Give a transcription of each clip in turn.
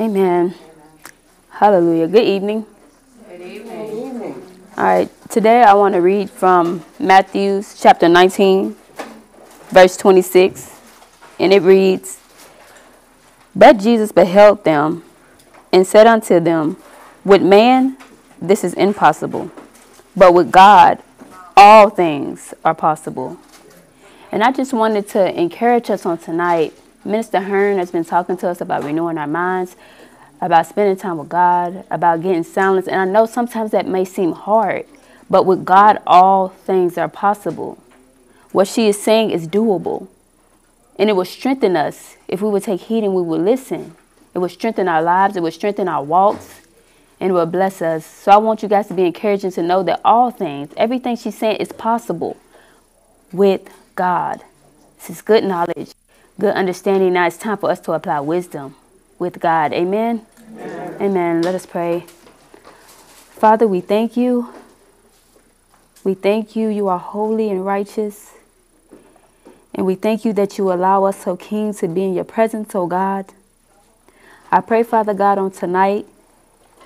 Amen. Hallelujah. Good evening. Good evening. All right, today I want to read from Matthew chapter 19, verse 26, and it reads But Jesus beheld them and said unto them, With man this is impossible, but with God all things are possible. And I just wanted to encourage us on tonight. Minister Hearn has been talking to us about renewing our minds, about spending time with God, about getting silence. And I know sometimes that may seem hard, but with God, all things are possible. What she is saying is doable. And it will strengthen us if we would take heed and we would listen. It will strengthen our lives, it will strengthen our walks, and it will bless us. So I want you guys to be encouraging to know that all things, everything she's saying is possible with God. This is good knowledge, good understanding. Now it's time for us to apply wisdom with God. Amen. Amen. Amen. Let us pray. Father, we thank you. We thank you. You are holy and righteous. And we thank you that you allow us, O King, to be in your presence, O God. I pray, Father God, on tonight,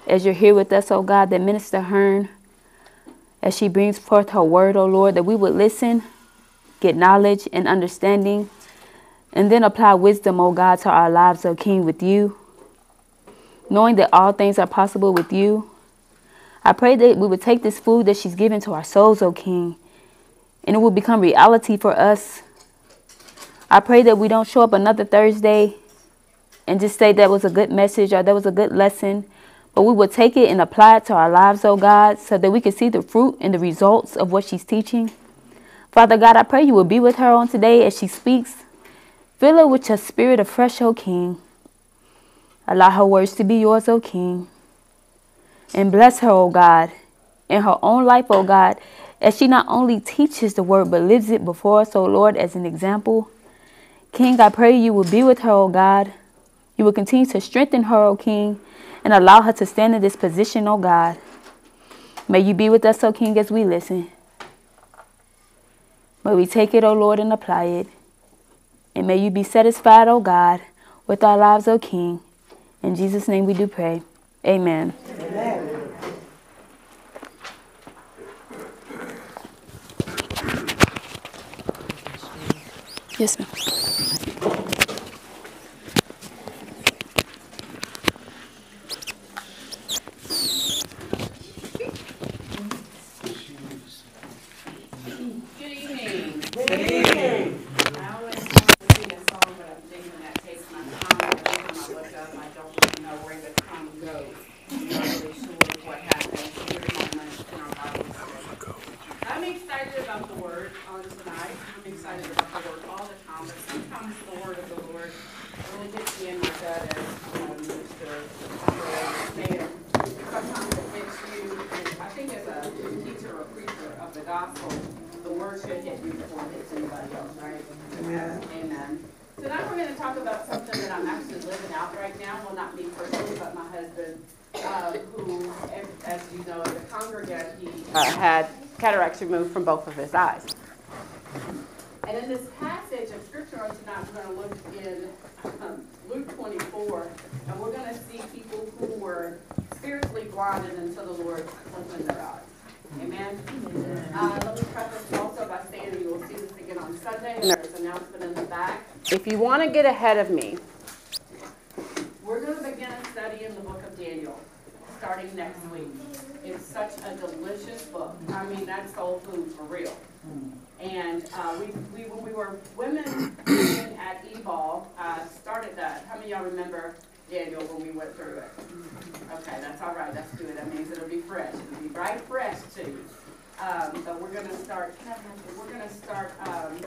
as you're here with us, O God, that Minister Hearn, as she brings forth her word, O Lord, that we would listen, get knowledge and understanding, and then apply wisdom, O God, to our lives, O King, with you. Knowing that all things are possible with you. I pray that we would take this food that she's given to our souls, O King, and it will become reality for us. I pray that we don't show up another Thursday and just say that was a good message or that was a good lesson, but we will take it and apply it to our lives, O God, so that we can see the fruit and the results of what she's teaching. Father God, I pray you will be with her on today as she speaks. Fill her with your spirit of fresh, O King. Allow her words to be yours, O King. And bless her, O God, in her own life, O God, as she not only teaches the word but lives it before us, O Lord, as an example. King, I pray you will be with her, O God. You will continue to strengthen her, O King, and allow her to stand in this position, O God. May you be with us, O King, as we listen. May we take it, O Lord, and apply it. And may you be satisfied, O God, with our lives, O King. In Jesus' name we do pray. Amen. Amen. Yes, ma'am. Removed from both of his eyes. And in this passage of scripture on tonight, we're going to look in um, Luke 24, and we're going to see people who were spiritually blinded until the Lord opened their eyes. Amen. Uh, let me preface also by saying you will see this again on Sunday. And there's an announcement in the back. If you want to get ahead of me, we're going to begin a study in the book of Daniel starting next week. It's such a delicious book. I mean, that's soul food for real. And uh, we, we, when we were women at E-Ball, uh, started that. How many of y'all remember Daniel when we went through it? Okay, that's all right. That's good. That means it'll be fresh. It'll be right fresh too. Um, so we're going to start. We're going to start um,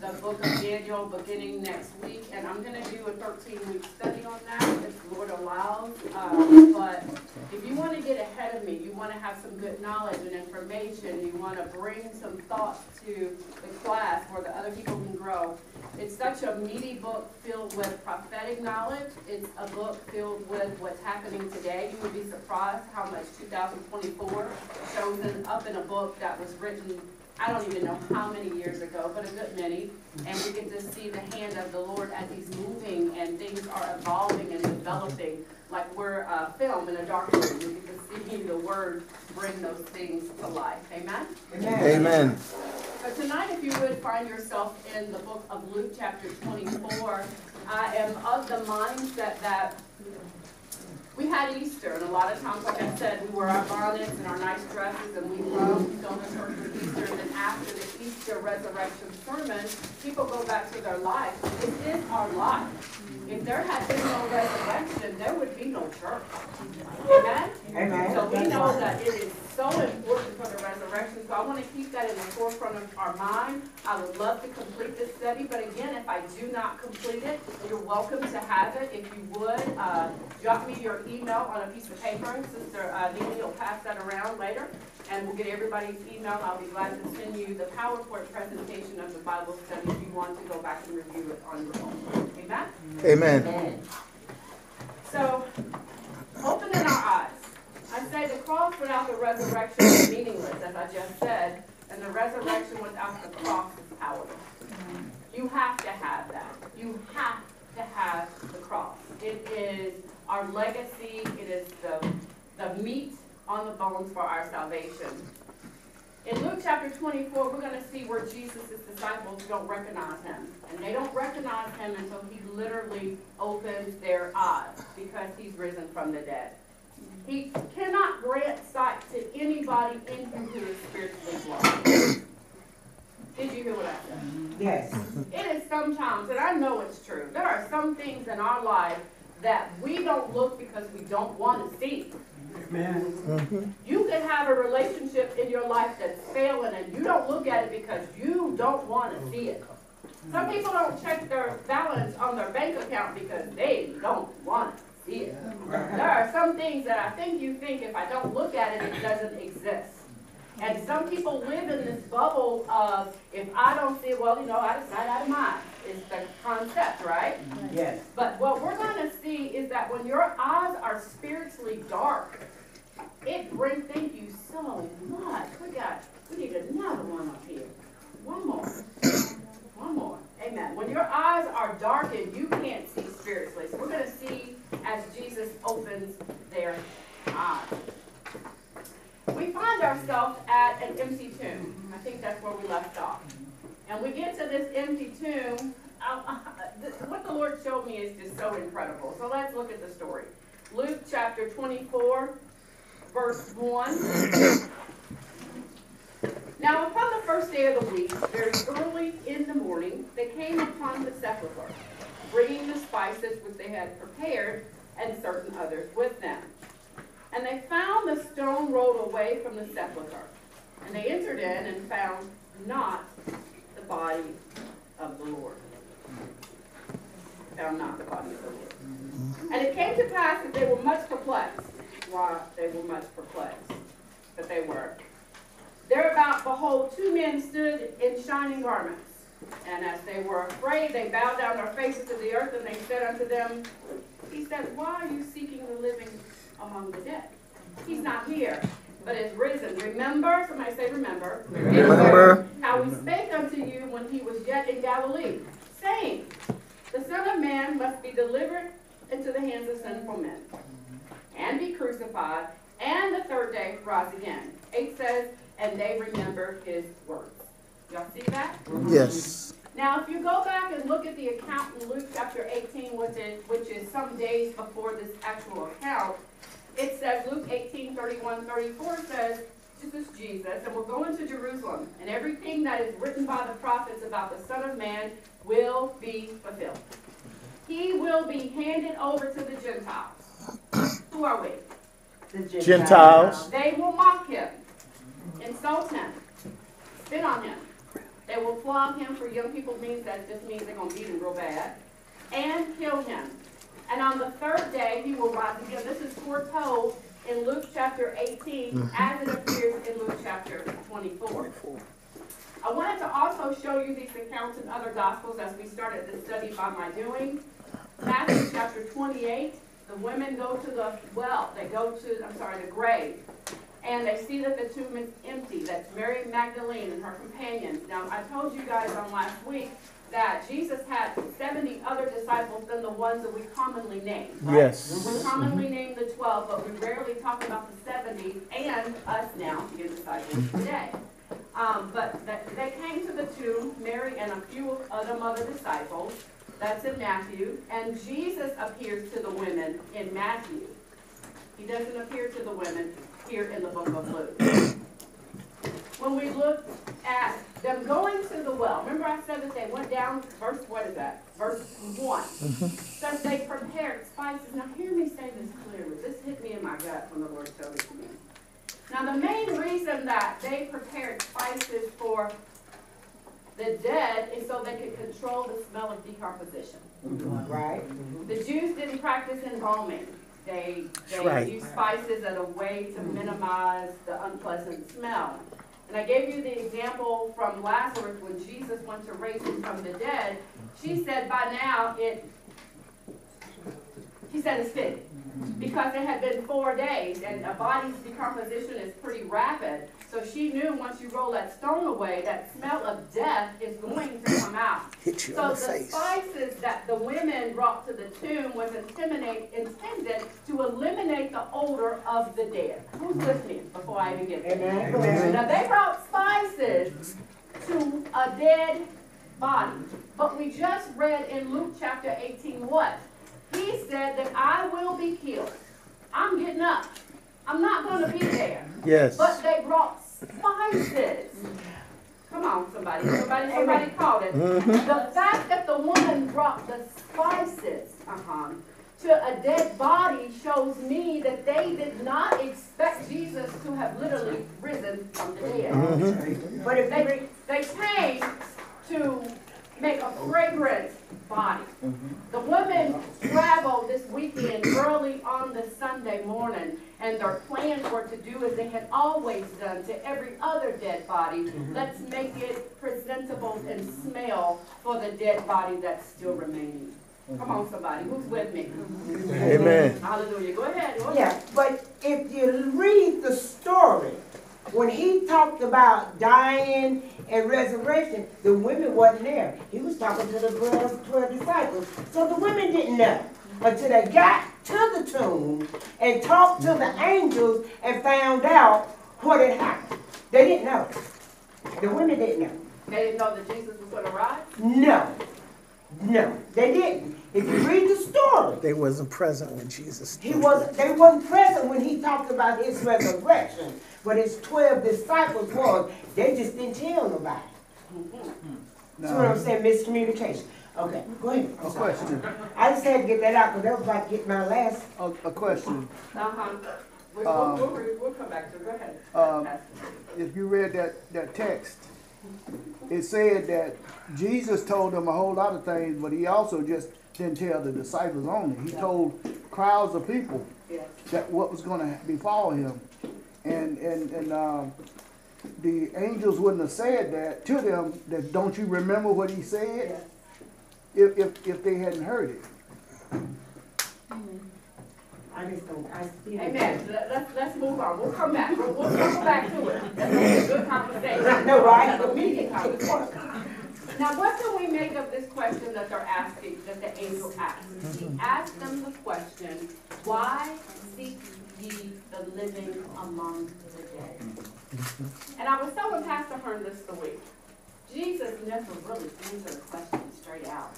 the book of Daniel beginning next week, and I'm going to do a 13-week study on that if the Lord allows. Um, but if you want to get ahead of me, you want to have some good knowledge and information, you want to bring some thoughts to the class where the other people can grow. It's such a meaty book filled with prophetic knowledge. It's a book filled with what's happening today. You would be surprised how much 2024 shows up in a book that was written I don't even know how many years ago, but a good many. And we get to see the hand of the Lord as He's moving and things are evolving and developing like we're a film in a dark room. We get to see the word bring those things to life. Amen? Amen. So tonight, if you would find yourself in the book of Luke, chapter 24, I am of the mindset that we had Easter, and a lot of times, like I said, we wore our bonnets and our nice dresses, and we love going to church for Easter. And then after the Easter resurrection sermon, people go back to their life. It is our life. If there had been no resurrection, there would be no church. Amen? Amen. So we know that it is so important for the resurrection, so I want to keep that in the forefront of our mind. I would love to complete this study, but again, if I do not complete it, you're welcome to have it. If you would, uh, drop me your email on a piece of paper. Sister uh, Neely will pass that around later, and we'll get everybody's email. I'll be glad to send you the PowerPoint presentation of the Bible study if you want to go back and review it on your own. Amen? Amen. So, opening our eyes. I say the cross without the resurrection is meaningless, as I just said, and the resurrection without the cross is powerless. You have to have that. You have to have the cross. It is our legacy. It is the, the meat on the bones for our salvation. In Luke chapter 24, we're going to see where Jesus' disciples don't recognize him. And they don't recognize him until he literally opens their eyes because he's risen from the dead. He cannot grant sight to anybody in him who is spiritually blind. Did you hear what I said? Yes. It is sometimes, and I know it's true, there are some things in our life that we don't look because we don't want to see. Mm-hmm. You can have a relationship in your life that's failing and you don't look at it because you don't want to see it. Some people don't check their balance on their bank account because they don't want to see it. There are some things that I think you think if I don't look at it, it doesn't exist. And some people live in this bubble of if I don't see it, well, you know, out of sight, out of mind is the concept, right? Yes. But what we're going to see is that when your eyes are spiritually dark, it brings, thank you so much. We got, we need another one up here. One more. One more. Amen. When your eyes are darkened, you can't see spiritually. So we're going to see as Jesus opens their eyes. We find ourselves at an empty tomb. I think that's where we left off. And we get to this empty tomb. What the Lord showed me is just so incredible. So let's look at the story. Luke chapter 24, verse 1. Now, upon the first day of the week, very early in the morning, they came upon the sepulchre, bringing the spices which they had prepared, and certain others with them. And they found the stone rolled away from the sepulchre. And they entered in and found not the body of the Lord. Found not the body of the Lord. Mm-hmm. And it came to pass that they were much perplexed. Why they were much perplexed. But they were. Thereabout, behold, two men stood in shining garments. And as they were afraid, they bowed down their faces to the earth, and they said unto them, He said, Why are you seeking the living among the dead? He's not here, but is risen. Remember, somebody say, Remember. Remember. How we spake unto you when he was yet in Galilee, saying, The Son of Man must be delivered into the hands of sinful men, and be crucified, and the third day rise again. 8 says, And they remember his words. Y'all see that? Yes. Now, if you go back and look at the account in Luke chapter 18, which is, which is some days before this actual account, it says, Luke 18, 31, 34 says, this is Jesus, and we're going to Jerusalem, and everything that is written by the prophets about the Son of Man will be fulfilled. He will be handed over to the Gentiles. Who are we? The Gentiles. They will mock him, insult him, spit on him. They will flog him for young people means that just means they're gonna beat him real bad, and kill him. And on the third day he will rise again. This is foretold in Luke chapter 18 mm-hmm. as it appears in Luke chapter 24. I wanted to also show you these accounts in other gospels as we started this study by my doing. Matthew chapter 28, the women go to the well, they go to, I'm sorry, the grave, and they see that the tomb is empty. That's Mary Magdalene and her companions. Now, I told you guys on last week that Jesus had seventy other disciples than the ones that we commonly name. right? Yes. We mm-hmm. commonly mm-hmm. name the twelve, but we rarely talk about the seventy and us now, the disciples mm-hmm. today. Um, but that, they came to the tomb, Mary and a few other them other disciples, that's in Matthew, and Jesus appears to the women in Matthew. He doesn't appear to the women here in the book of Luke. When we look at them going to the well, remember I said that they went down, verse, what is that? Verse one. Mm-hmm. Says they prepared spices. Now hear me say this clearly. This hit me in my gut when the Lord showed it to me. Now the main reason that they prepared spices for the dead is so they could control the smell of decomposition. Mm-hmm. Right? Mm-hmm. The Jews didn't practice embalming. They, they Right. used spices as a way to minimize the unpleasant smell. And I gave you the example from Lazarus when Jesus went to raise him from the dead. She said by now it, she said it's fitting. Because it had been four days and a body's decomposition is pretty rapid. So she knew once you roll that stone away, that smell of death is going to come out. Hit you So on the the face. spices that the women brought to the tomb was intended to eliminate the odor of the dead. Who's with me before I even get there? Amen. Now, they brought spices to a dead body. But we just read in Luke chapter 18 what? He said that I will be killed. I'm getting up. I'm not going to be there. Yes. But they brought spices. Come on, somebody. Somebody, somebody called it. The fact that the woman brought the spices, uh-huh, to a dead body shows me that they did not expect Jesus to have literally risen from the dead. But if They, they came to make a fragrant body. Mm-hmm. The women traveled this weekend early on the Sunday morning, and their plans were to do as they had always done to every other dead body. Mm-hmm. Let's make it presentable and smell for the dead body that's still remaining. Come on, mm-hmm. somebody, who's with me? Amen. Hallelujah. Go ahead. Go ahead. Yeah, but if you read the story, when he talked about dying and resurrection, the women wasn't there. He was talking to the 12, 12 disciples. So the women didn't know until they got to the tomb and talked to the angels and found out what had happened. They didn't know. The women didn't know. They didn't know that Jesus was going to rise. No. No, they didn't. If you read the story, They wasn't present when Jesus. He wasn't, they wasn't present when he talked about his resurrection, but his twelve disciples was, they just didn't tell nobody. That's what I'm saying, miscommunication. Okay, go ahead. I'm A sorry. question, I just had to get that out, because that was about to get my last, a, a question. Uh-huh. We'll, Um, we'll, we'll, we'll come back to it. Go ahead. Um, If you read that, that text, it said that Jesus told them a whole lot of things, but he also just didn't tell the disciples only. He told crowds of people Yes. that what was gonna befall him. And, and, and, um, the angels wouldn't have said that to them, that don't you remember what he said? Yes. If, if, if they hadn't heard it. I just don't, I still. Amen. Let, let's, let's move on. We'll come back. We'll, we'll circle back to it. That's a good conversation. I know, right? A meeting conversation. Now, what can we make of this question that they're asking, that the angel asked? He asked them the question, why seek ye the living among the dead? Mm-hmm. And I was telling Pastor Hearn this the week. Jesus never really answered a question straight out.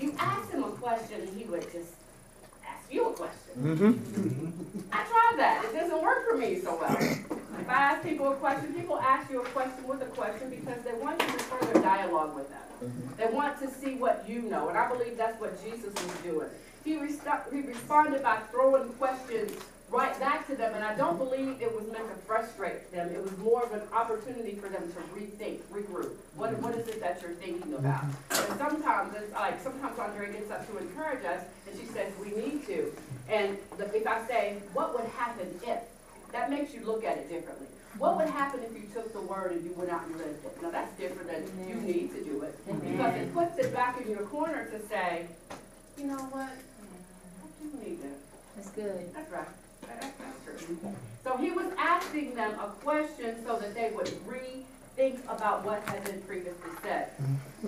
You ask him a question and he would just ask you a question. Mm-hmm. I tried that. It doesn't work for me so well. If I ask people a question, people ask you a question with a question because they want you to further dialogue with them. Mm-hmm. They want to see what you know, and I believe that's what Jesus was doing. He, resto- he responded by throwing questions right back to them, and I don't believe it was meant to frustrate them. It was more of an opportunity for them to rethink, regroup. What, what is it that you're thinking about? And sometimes it's like, sometimes Andrea gets up to encourage us, and she says, we need to. And the- if I say, what would happen if? That makes you look at it differently. What would happen if you took the word and you went out and lived it? Now, that's different than you need to do it. Because it puts it back in your corner to say, you know what? I do need it. That's good. That's right. So he was asking them a question so that they would rethink about what had been previously said.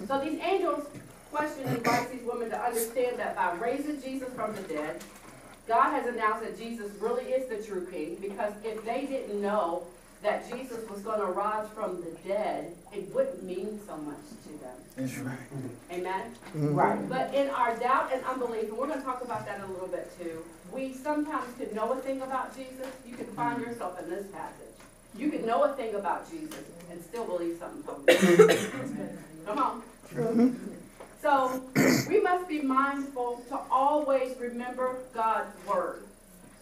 So these angels question invites these women to understand that by raising Jesus from the dead, God has announced that Jesus really is the true king because if they didn't know that Jesus was going to rise from the dead, it wouldn't mean so much to them. That's right. Amen? Mm-hmm. Right. But in our doubt and unbelief, and we're going to talk about that a little bit too, we sometimes can know a thing about Jesus. You can find mm-hmm. yourself in this passage. You can know a thing about Jesus and still believe something totally different. Come on. Mm-hmm. So we must be mindful to always remember God's word.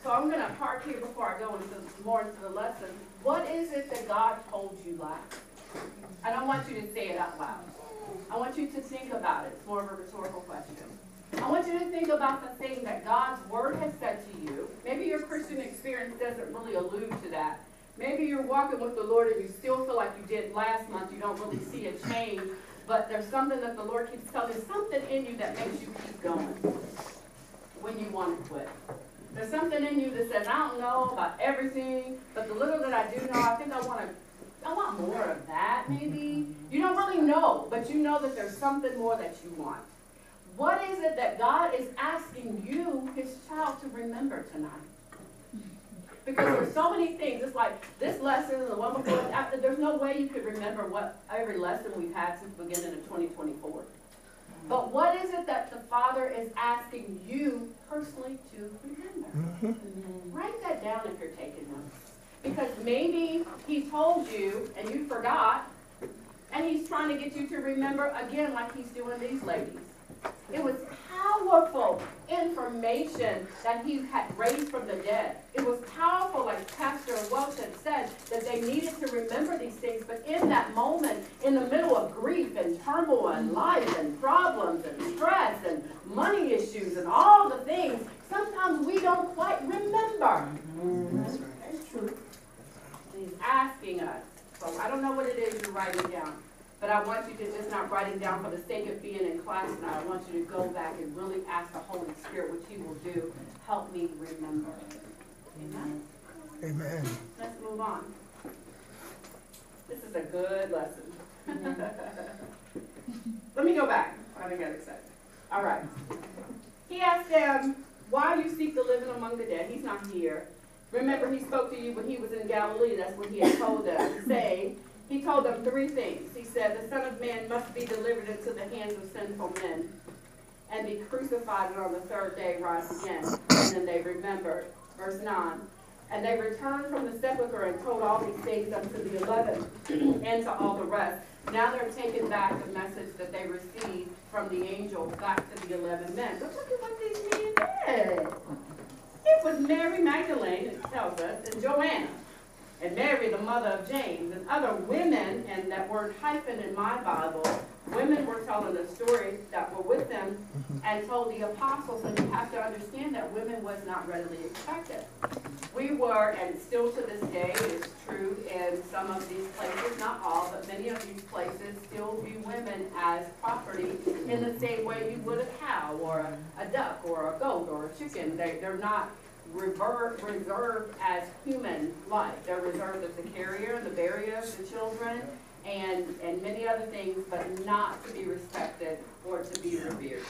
So I'm going to park here before I go into more into the lesson. What is it that God told you last? I don't want you to say it out loud. I want you to think about it. It's more of a rhetorical question. I want you to think about the thing that God's word has said to you. Maybe your Christian experience doesn't really allude to that. Maybe you're walking with the Lord and you still feel like you did last month. You don't really see a change, but there's something that the Lord keeps telling something in you that makes you keep going when you want to quit. There's something in you that says, I don't know about everything, but the little that I do know, I think I want to I want more of that, maybe. You don't really know, but you know that there's something more that you want. What is it that God is asking you, his child, to remember tonight? Because there's so many things. It's like this lesson and the one before after. There's no way you could remember what every lesson we've had since the beginning of 2024. But what is it that the Father is asking you personally to remember? Mm-hmm. Write that down if you're taking notes. Because maybe he told you and you forgot, and he's trying to get you to remember again, like he's doing these ladies. It was powerful information that he had raised from the dead. It was powerful, like Pastor Welch had said, that they needed to remember these things. But in that moment, in the middle of grief and turmoil and life and problems and stress and money issues and all the things, sometimes we don't quite remember. That's true. He's asking us. So I don't know what it is you're writing down. But I want you to just not write it down for the sake of being in class tonight. I want you to go back and really ask the Holy Spirit, which He will do, help me remember. Amen? Amen. Let's move on. This is a good lesson. Let me go back. I didn't get excited. All right. He asked them, Why do you seek the living among the dead? He's not here. Remember, he spoke to you when he was in Galilee. That's what he had told them. Saying, he told them three things. He said, The Son of Man must be delivered into the hands of sinful men and be crucified and on the third day rise again. And then they remembered. Verse 9. And they returned from the sepulchre and told all these things unto the eleven and to all the rest. Now they're taking back the message that they received from the angel back to the eleven men. But look at what these men did. It was Mary Magdalene, it tells us, and Joanna, and Mary, the mother of James, and other women, and that word hyphen in my Bible, women were telling the stories that were with them mm-hmm. and told the apostles, and you have to understand that women was not readily expected. We were, and still to this day, is true in some of these places, not all, but many of these places still view women as property in the same way you would a cow or a, a duck or a goat or a chicken. They, they're not rever- reserved as human life. They're reserved as the carrier, the barrier of the children, and, and many other things, but not to be respected or to be revered.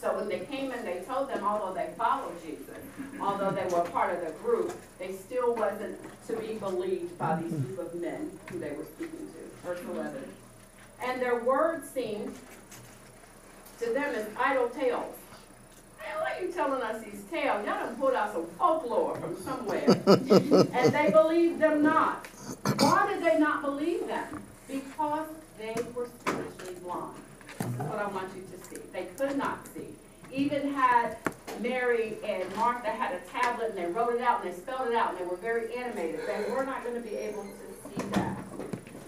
So when they came and they told them, although they followed Jesus, although they were part of the group, they still wasn't to be believed by these group of men who they were speaking to. Verse 11. And their words seemed to them as idle tales. Man, why are you telling us these tales? Y'all done pulled out some folklore from somewhere. and they believed them not. Why did they not believe them? Because they were spiritually blind. That's what I want you to see. They could not see. Even had Mary and Martha had a tablet and they wrote it out and they spelled it out and they were very animated. They were not going to be able to see that.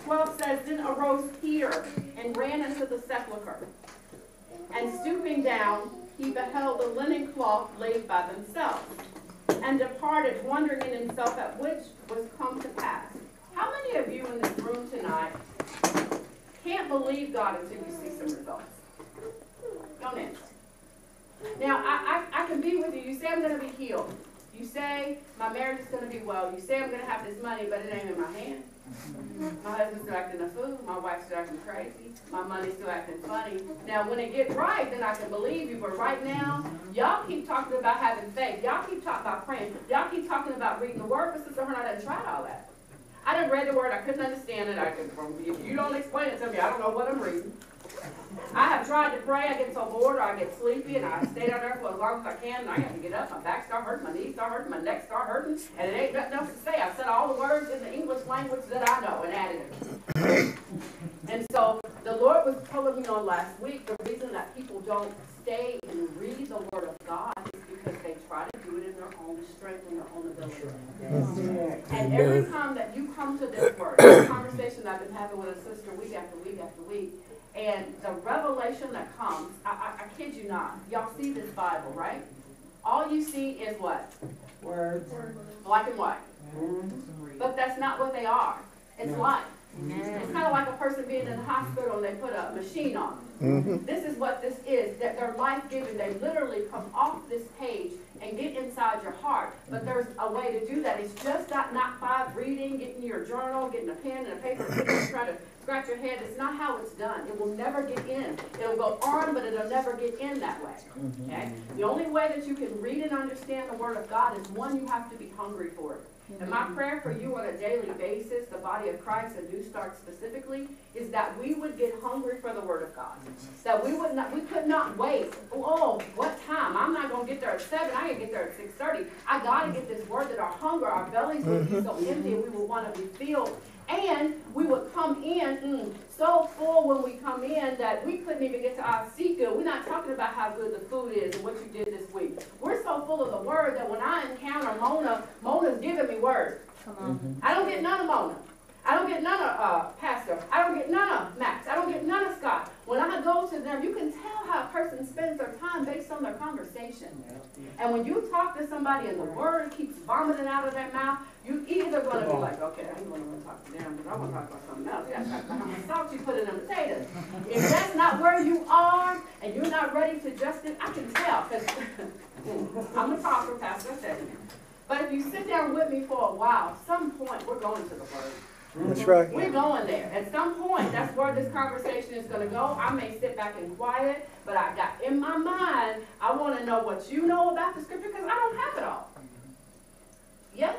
12 says, Then arose Peter and ran into the sepulchre. And stooping down, he beheld the linen cloth laid by themselves, and departed, wondering in himself at which was come to pass. How many of you in this room tonight can't believe God until you see some results? Don't answer. Now, I, I, I can be with you. You say I'm going to be healed. You say my marriage is gonna be well. You say I'm gonna have this money, but it ain't in my hand. My husband's still acting a fool. My wife's still acting crazy. My money's still acting funny. Now, when it gets right, then I can believe you. But right now, y'all keep talking about having faith. Y'all keep talking about praying. Y'all keep talking about reading the word. But Sister Hearn, I done tried all that. I done read the word. I couldn't understand it. I could, if you don't explain it to me, I don't know what I'm reading. I have tried to pray, I get so bored, or I get sleepy, and I stay down there for as long as I can, and I have to get up, my back start hurting, my knees start hurting, my neck start hurting, and it ain't nothing else to say. I said all the words in the English language that I know and added it. And so, the Lord was telling me on last week, the reason that people don't stay and read the Word of God is because they try to do it in their own strength and their own ability. And every time that you come to this word, this conversation that I've been having with a sister week after week after week, and the revelation that comes, I, I, I kid you not, y'all see this Bible, right? All you see is what? Words. Black and white. Mm-hmm. But that's not what they are. It's life. Mm-hmm. It's kind of like a person being in the hospital and they put a machine on them. This is what this is, that they're life-giving. They literally come off this page and get inside your heart. But there's a way to do that. It's just not, not by reading, getting your journal, getting a pen and a paper, and try to scratch your head. It's not how it's done. It will never get in. It'll go on, but it'll never get in that way. Mm-hmm. Okay? The only way that you can read and understand the Word of God is one, you have to be hungry for it. And my mm-hmm. prayer for you on a daily basis, the body of Christ and New Start specifically, is that we would get hungry for the Word of God. That we would not, we could not wait. Oh, what time? I'm not gonna get there at seven. I gotta get there at six thirty. I gotta get this Word that our hunger, our bellies would be so mm-hmm. empty, and we would want to be filled. And we would come in mm, so full when we come in that we couldn't even get to our seat good. We're not talking about how good the food is and what you did this week. We're so full of the Word that when I encounter Mona, Mona's giving me Word. I don't get none of Mona. I don't get none of uh, Pastor. I don't get none of Max. I don't get none of Scott. When I go to them, you can tell how a person spends their time based on their conversation. And when you talk to somebody and the word keeps vomiting out of their mouth, you either going to be like, okay, I ain't going to talk to them, but I want to talk about something else. Yeah, talk about how much salt you put in them potatoes. If that's not where you are and you're not ready to adjust it, I can tell because I'm a talker, Pastor said. But if you sit down with me for a while, some point we're going to the word. That's right. We're going there. At some point, that's where this conversation is gonna go. I may sit back and quiet, but I got in my mind, I wanna know what you know about the scripture, because I don't have it all. Yes?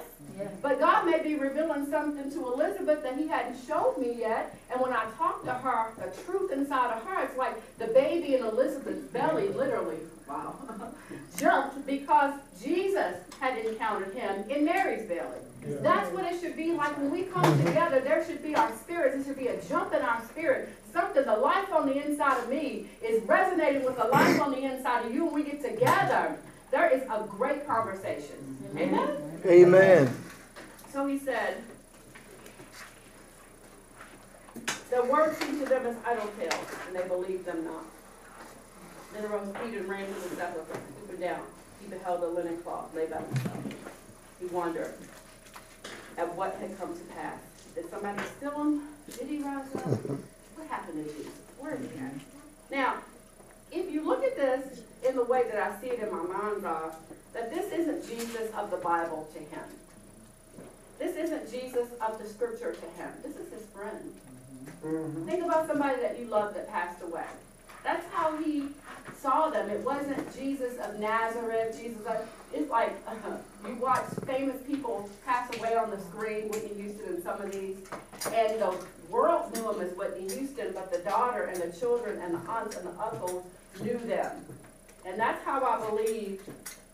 But God may be revealing something to Elizabeth that he hadn't showed me yet. And when I talk to her, the truth inside of her, it's like the baby in Elizabeth's belly, literally, wow, jumped because Jesus had encountered him in Mary's belly. That's what it should be like when we come mm-hmm. together. There should be our spirits. There should be a jump in our spirit. Something, the life on the inside of me is resonating with the life on the inside of you. When we get together, there is a great conversation. Mm-hmm. Amen? Amen. So he said, the word seemed to them as idle tales, and they believed them not. Then arose Peter and ran to the sepulchre, stooping down. He beheld a linen cloth laid by himself. He wondered at what had come to pass. Did somebody steal him? Did he rise up? What happened to Jesus? Where is he at? Now, if you look at this in the way that I see it in my mind's eye, that this isn't Jesus of the Bible to him. This isn't Jesus of the scripture to him. This is his friend. Mm-hmm. Think about somebody that you love that passed away. That's how he saw them. It wasn't Jesus of Nazareth. Jesus of, it's like uh, you watch famous people pass away on the screen, Whitney Houston and some of these, and the world knew him as Whitney Houston, but the daughter and the children and the aunts and the uncles knew them. And that's how I believe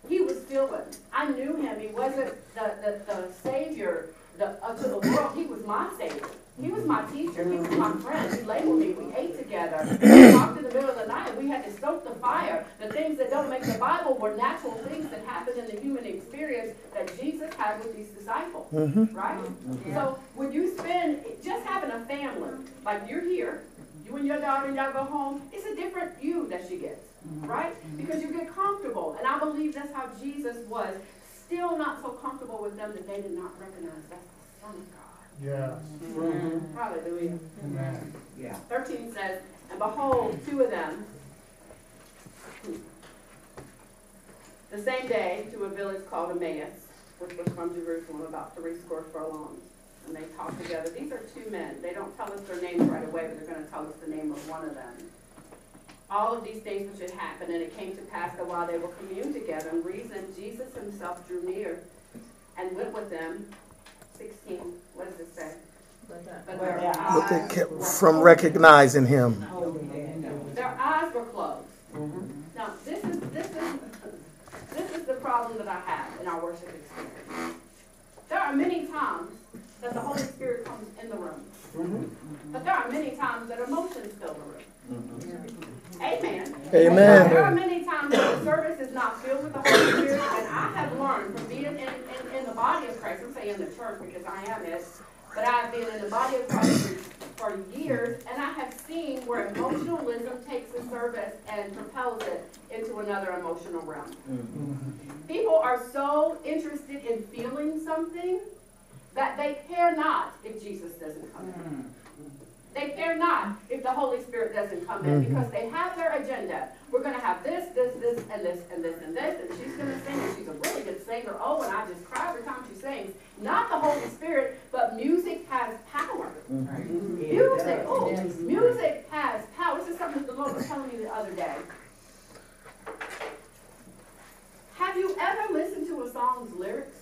he was feeling. I knew him. He wasn't the, the, the savior the, uh, to the world. He was my savior. He was my teacher. He was my friend. He lay with me. We ate together. We talked in the middle of the night. We had to stoke the fire. The things that don't make the Bible were natural things that happen in the human experience that Jesus had with these disciples. Mm-hmm. Right? Mm-hmm. So when you spend just having a family, like you're here, you and your daughter and y'all go home, it's a different you that she gets. Mm-hmm. Right? Because you get comfortable. And I believe that's how Jesus was. Still not so comfortable with them that they did not recognize that's the Son of God. Yes. Hallelujah. Amen. Yeah. 13 says, And behold, two of them, the same day to a village called Emmaus, which was from Jerusalem, about three score furlongs. And they talked together. These are two men. They don't tell us their names right away, but they're going to tell us the name of one of them. All of these things which had happened, and it came to pass that while they were communed together and reasoned, Jesus himself drew near and went with them. 16, what does it say? But their But But they kept from recognizing him. Their eyes were closed. Now, this is, this is, this is the problem that I have in our worship experience. There are many times that the Holy Spirit comes in the room. Mm-hmm. But there are many times that emotions fill the room. Mm-hmm. Amen. Amen. There are many times that the service is not filled with the Holy Spirit, and I have learned from being in, in, in the body of Christ, I'm saying the church because I am it, but I've been in the body of Christ for years, and I have seen where emotionalism takes the service and propels it into another emotional realm. Mm-hmm. People are so interested in feeling something that they care not if Jesus doesn't come in. They care not if the Holy Spirit doesn't come in mm-hmm. because they have their agenda. We're going to have this, this, this, and this, and this, and this, and she's going to sing, and she's a really good singer. Oh, and I just cry every time she sings. Not the Holy Spirit, but music has power. Mm-hmm. Music, oh, music has power. This is something that the Lord was telling me the other day. Have you ever listened to a song's lyrics?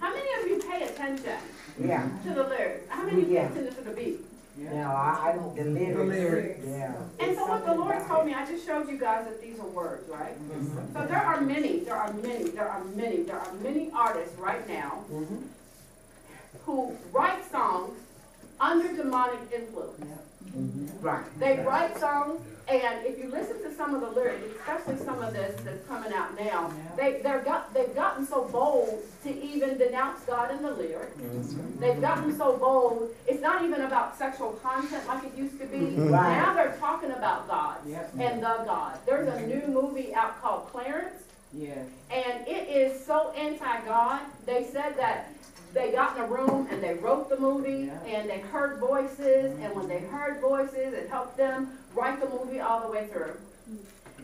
How many of you pay attention Yeah, to the lyrics? How many of pay Yeah. attention to the beat? Now, I, I, don't, the lyrics, yeah. And so what the Lord told me, I just showed you guys that these are words, right? Mm-hmm. So there are many, there are many, there are many, there are many artists right now mm-hmm. who write songs under demonic influence. Right. They write songs, and if you listen to some of the lyrics, especially some of this that's coming out now, they, they're got, they've gotten so bold to even denounce God in the lyrics. Mm-hmm. They've gotten so bold, it's not even about sexual content like it used to be. Mm-hmm. Right. Now they're talking about God and the God. There's a new mm-hmm. movie out called Clarence, Yes. and it is so anti-God. They said that they got in a room and they wrote the movie and they heard voices, and when they heard voices, it helped them write the movie all the way through.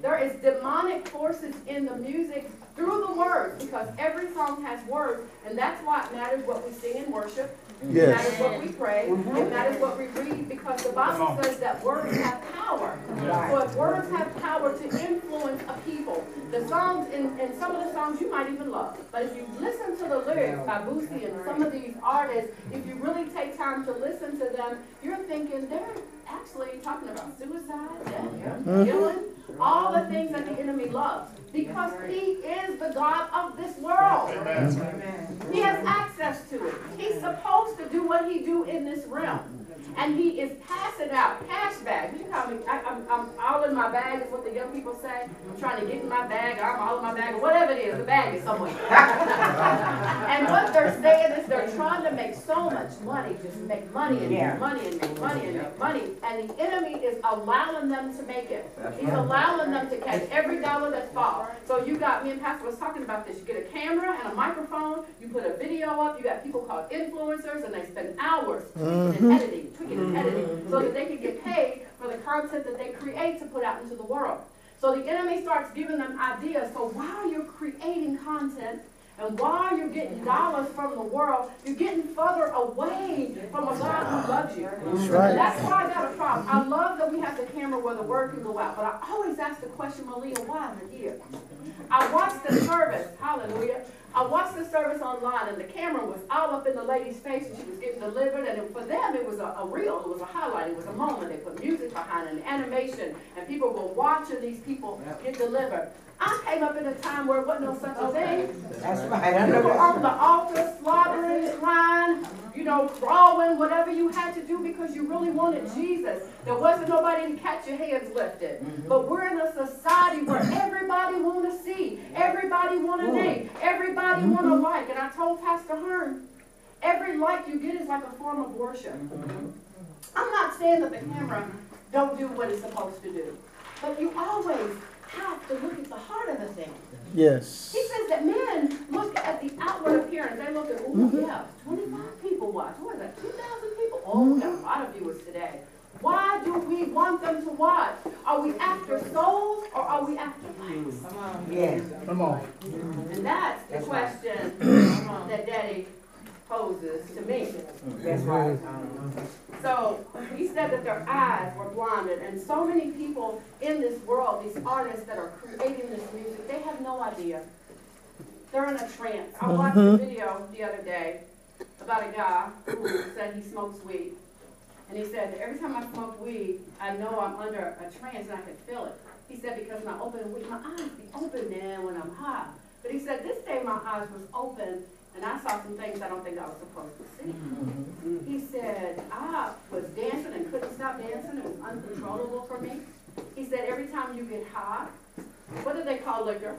There is demonic forces in the music through the words because every song has words, and that's why it matters what we sing in worship. It Yes. matters what we pray. and mm-hmm. that is what we read because the Bible says that words have power. So if words have power to influence a people, the songs and, in some of the songs you might even love. But if you listen to the lyrics by Boosie and some of these artists, if you really take time to listen to them, you're thinking they're actually talking about suicide, death, mm-hmm. killing, mm-hmm. all the things that the enemy loves. Because he is the God of this world. He has access to it. He's supposed to do what he do in this realm. And he is passing out cash bags. You call me, I, I'm, I'm all in my bag is what the young people say. I'm trying to get in my bag, I'm all in my bag, or whatever it is, the bag is somewhere. and what they're saying is they're trying to make so much money, just make money and Yeah. make money and make money and make money. And the enemy is allowing them to make it. He's allowing them to catch every dollar that falls. So you got, me and Pastor was talking about this. You get a camera and a microphone, you put a video up, you got people called influencers, and they spend hours mm-hmm. tweaking and editing, tweaking and editing, so that they can get paid for the content that they create to put out into the world. So the enemy starts giving them ideas. So while you're creating content, and while you're getting dollars from the world, you're getting further away from a God who loves you. That's right. And that's why I got a problem. I love that we have the camera where the word can go out, but I always ask the question, Malia, why am I here? I watched the service, hallelujah. I watched the service online, and the camera was all up in the lady's face, and she was getting delivered. And it, for them, it was a, a reel, it was a highlight, it was a moment. They put music behind it, and animation, and people were watching these people get delivered. I came up in a time where it wasn't no such a thing. That's right. I know You were on the altar, slaughtering, crying, you know, crawling, whatever you had to do because you really wanted Jesus. There wasn't nobody to catch your hands lifted. Mm-hmm. But we're in a society where everybody want to see, everybody want to name, everybody want to mm-hmm. like. And I told Pastor Hearn, every like you get is like a form of worship. Mm-hmm. I'm not saying that the camera don't do what it's supposed to do, but you always have to look at the heart of the thing. Yes. He says that men look at the outward appearance. They look at, oh, yeah, 25 people watch. What is that, 2,000 people? Oh, we got a lot of viewers today. Why do we want them to watch? Are we after souls or are we after money? Come on. Yes. Come on. And that's the that's question right. that Daddy poses to me. That's right. So he said that their eyes were blinded, and so many people in this world, these artists that are creating this music, they have no idea. They're in a trance. I watched a mm-hmm. video the other day about a guy who said he smokes weed. And he said, every time I smoke weed, I know I'm under a trance and I can feel it. He said, because when I open weed, my eyes be open then when I'm high. But he said, this day my eyes was open and I saw some things I don't think I was supposed to see. Mm-hmm. He said, I was dancing and couldn't stop dancing. It was uncontrollable for me. He said, every time you get high, what do they call liquor?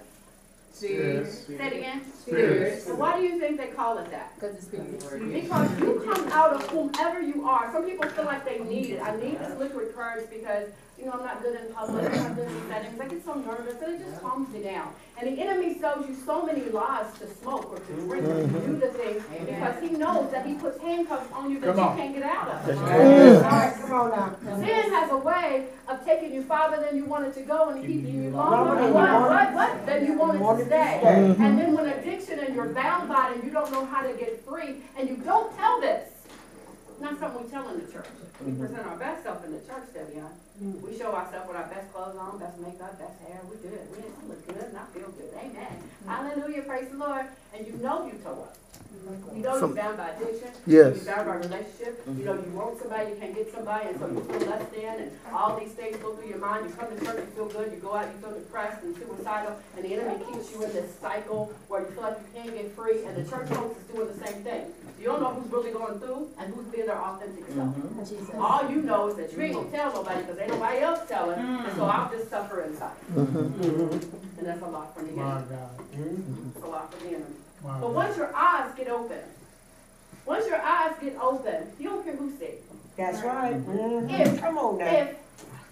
Spirits. Say it again. Spirits. So why do you think they call it that? Because it's being Because you come out of whomever you are. Some people feel like they need it. I need this liquid courage because, you know, I'm not good in public, I'm not good in settings. I get so nervous and it just calms me down. And the enemy sells you so many lies to smoke or to mm-hmm. drink or to do the things because he knows that he puts handcuffs on you that Come you on. can't get out of. All right, come on now. Sin has a way of taking you farther than you wanted to go and keeping you longer Longer than than what, you wanted- what, what, than you wanted wanted to to stay. stay. And then when addiction and you're bound by it and you don't know how to get free and you don't tell this, not something we tell in the church. We mm-hmm. present our best self in the church, Debbie. Mm. We show ourselves with our best clothes on, best makeup, best hair. We good. We I look good and I feel good. Amen. Mm-hmm. Hallelujah. Praise the Lord. And you know you tore up. You know you're Some- bound by addiction. Yes. You're bound by relationship. You know you want somebody, you can't get somebody, and so you feel less than, and all these things go through your mind. You come to church, you feel good. You go out, you feel depressed and suicidal, and the enemy keeps you in this cycle where you feel like you can't get free. And the church folks is doing the same thing. You don't know who's really going through and who's being their authentic self. Mm-hmm. All you know is that you ain't gonna tell nobody because ain't nobody else telling, and so I'll just suffer inside. Mm-hmm. And that's a lot from the enemy. Mm-hmm. It's a lot from the enemy. But once your eyes get open, once your eyes get open, you don't care who says. That's right. Mm-hmm. Mm-hmm. If- Mhm. Come on now. If,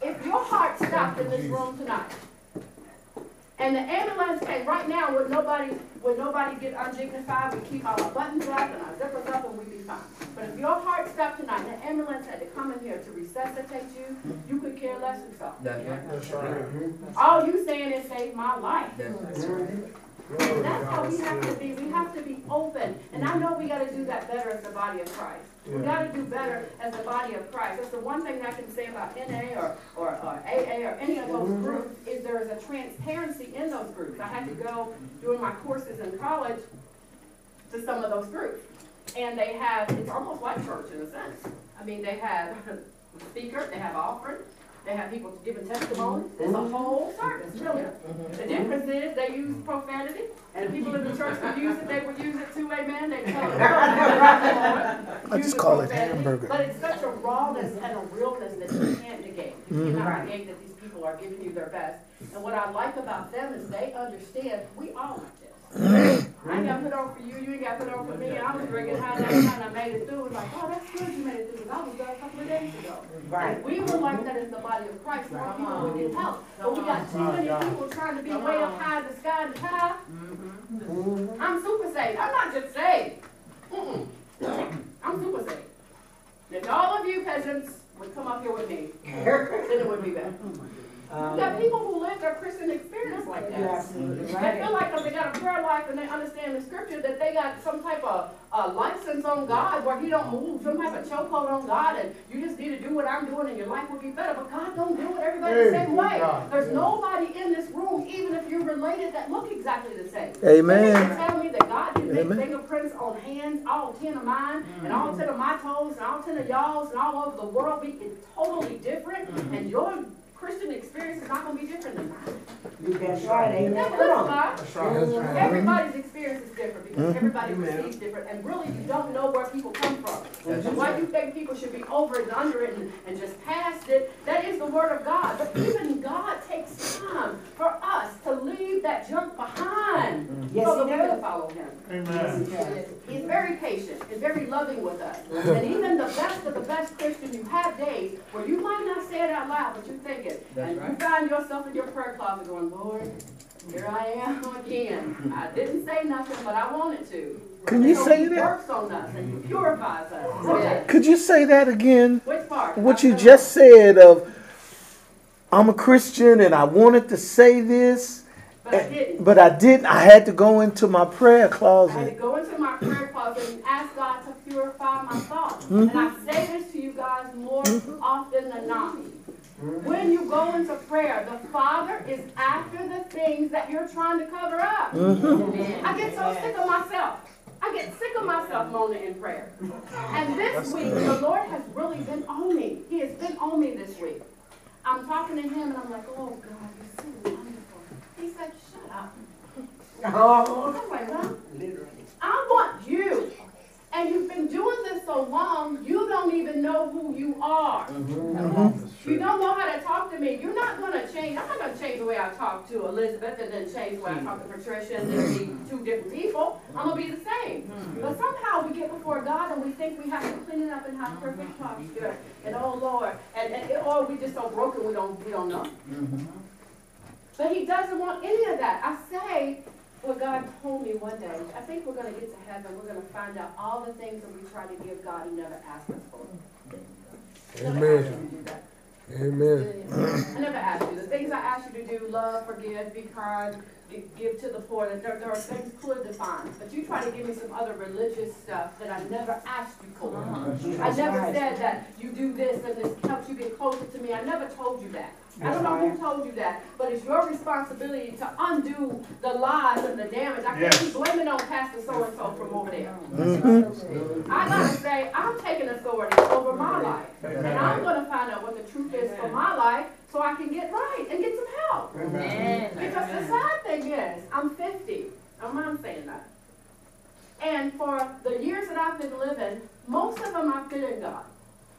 if your heart stopped in this room tonight, and the ambulance came right now, would nobody, would nobody get undignified? We keep all our buttons up and our zippers up and we'd be fine. But if your heart stopped tonight and the ambulance had to come in here to resuscitate you, you could care less who saw. That's right. Mm-hmm. All you saying is save my life. That's right. And that's how we have to be. We have to be open. And I know we gotta do that better as the body of Christ. We gotta do better as the body of Christ. That's the one thing I can say about NA or, or, or AA or any of those groups, is there is a transparency in those groups. I had to go during my courses in college to some of those groups. And they have, it's almost like church in a sense. I mean, they have a speaker, they have offering, they have people giving testimony. Mm-hmm. It's a whole service, mm-hmm. really. Mm-hmm. The difference is they use profanity, and the people in the church would use it, they would use it too, amen, they tell the world. I just call it hamburger. But it's such a rawness and a realness that you can't negate. You cannot negate that these people are giving you their best. And what I like about them is they understand, we all like this. I ain't got put on for you, you ain't got put on for me, I was drinking high that time, I made it through, It's like, oh, that's good you made it through, because I was there a couple of days ago. Right. If we were like that as the body of Christ, more people would get help. But we got too many people trying to be way up high in the sky and high. I'm super saved. I'm not just saved. Mm-mm. I'm super saved. If all of you peasants would come up here with me, then it would be better. Um, we got people who live their Christian experience like that. absolutely They feel like if they got a prayer life and they understand the scripture, that they got some type of uh, license on God where He don't move, some type of chokehold on God, and you just need to do what I'm doing and your life will be better. But God don't do it everybody the same way. There's nobody in this room, even if you're related, that look exactly the same. Amen. They tell me that God can make Amen. fingerprints on hands, all ten of mine, and all mm. ten of my toes, and all ten of y'all's, and all over the world be totally different, mm-hmm. and your Christian experience is not gonna be different than mine. That's right, amen. That's Come that's on. why. Mm-hmm. Everybody's experience is different because mm-hmm. everybody receives different, and really you don't know where people come from. And why you think people should be over it and under it and, and just past it, that is the word of God. But even God takes time for us to leave that junk behind mm-hmm. Yes, so that we can follow Him. Amen. He's very patient and very loving with us. And even the best of the best Christian, you have days where you might not say it out loud, but you think it. That's And you find yourself in your prayer closet going, Lord, here I am again. I didn't say nothing, but I wanted to. Can you So say he that? works on us and he purifies us. Okay. Could you say that again? Which part? What you just said of I'm a Christian and I wanted to say this, But I didn't. but I didn't. I had to go into my prayer closet. I had to closet. go into my prayer closet and ask God to purify my thoughts. Mm-hmm. And I say this to you guys more mm-hmm. often than not. When you go into prayer, the Father is after the things that you're trying to cover up. Mm-hmm. I get so sick of myself. I get sick of myself moaning in prayer. And this week, the Lord has really been on me. He has been on me this week. I'm talking to him and I'm like, oh God, you're so wonderful. He said, shut up. Oh, I'm like, huh? literally. I want you. And you've been doing this so long, you don't even know who you are. Mm-hmm. You don't know how to talk to me. You're not going to change. I'm not going to change the way I talk to Elizabeth and then change the way I talk to hmm. Patricia and then be two different people. I'm going to be the same. Hmm. But somehow we get before God and we think we have to clean it up and have perfect hmm. posture. And oh Lord, and, and or we just so broken we don't we don't know. Mm-hmm. But He doesn't want any of that. I say what God told me one day. I think we're going to get to heaven. We're going to find out all the things that we try to give God. He never asked us for. He never asked you to do that. Amen. I never asked you. The things I asked you to do, love, forgive, be kind, give to the poor, that there, there are things clearly defined. But you try to give me some other religious stuff that I never asked you for. I never said that you do this and this helps you get closer to me. I never told you that. I don't know who told you that, but it's your responsibility to undo the lies and the damage. I can't keep blaming on Pastor so-and-so from over there. Mm-hmm. I gotta say, I'm taking authority over my life. And I'm gonna find out what the truth is for my life so I can get right and get some help. Because the sad thing is, I'm fifty. I'm not saying that. And for the years that I've been living, most of them I've been in God.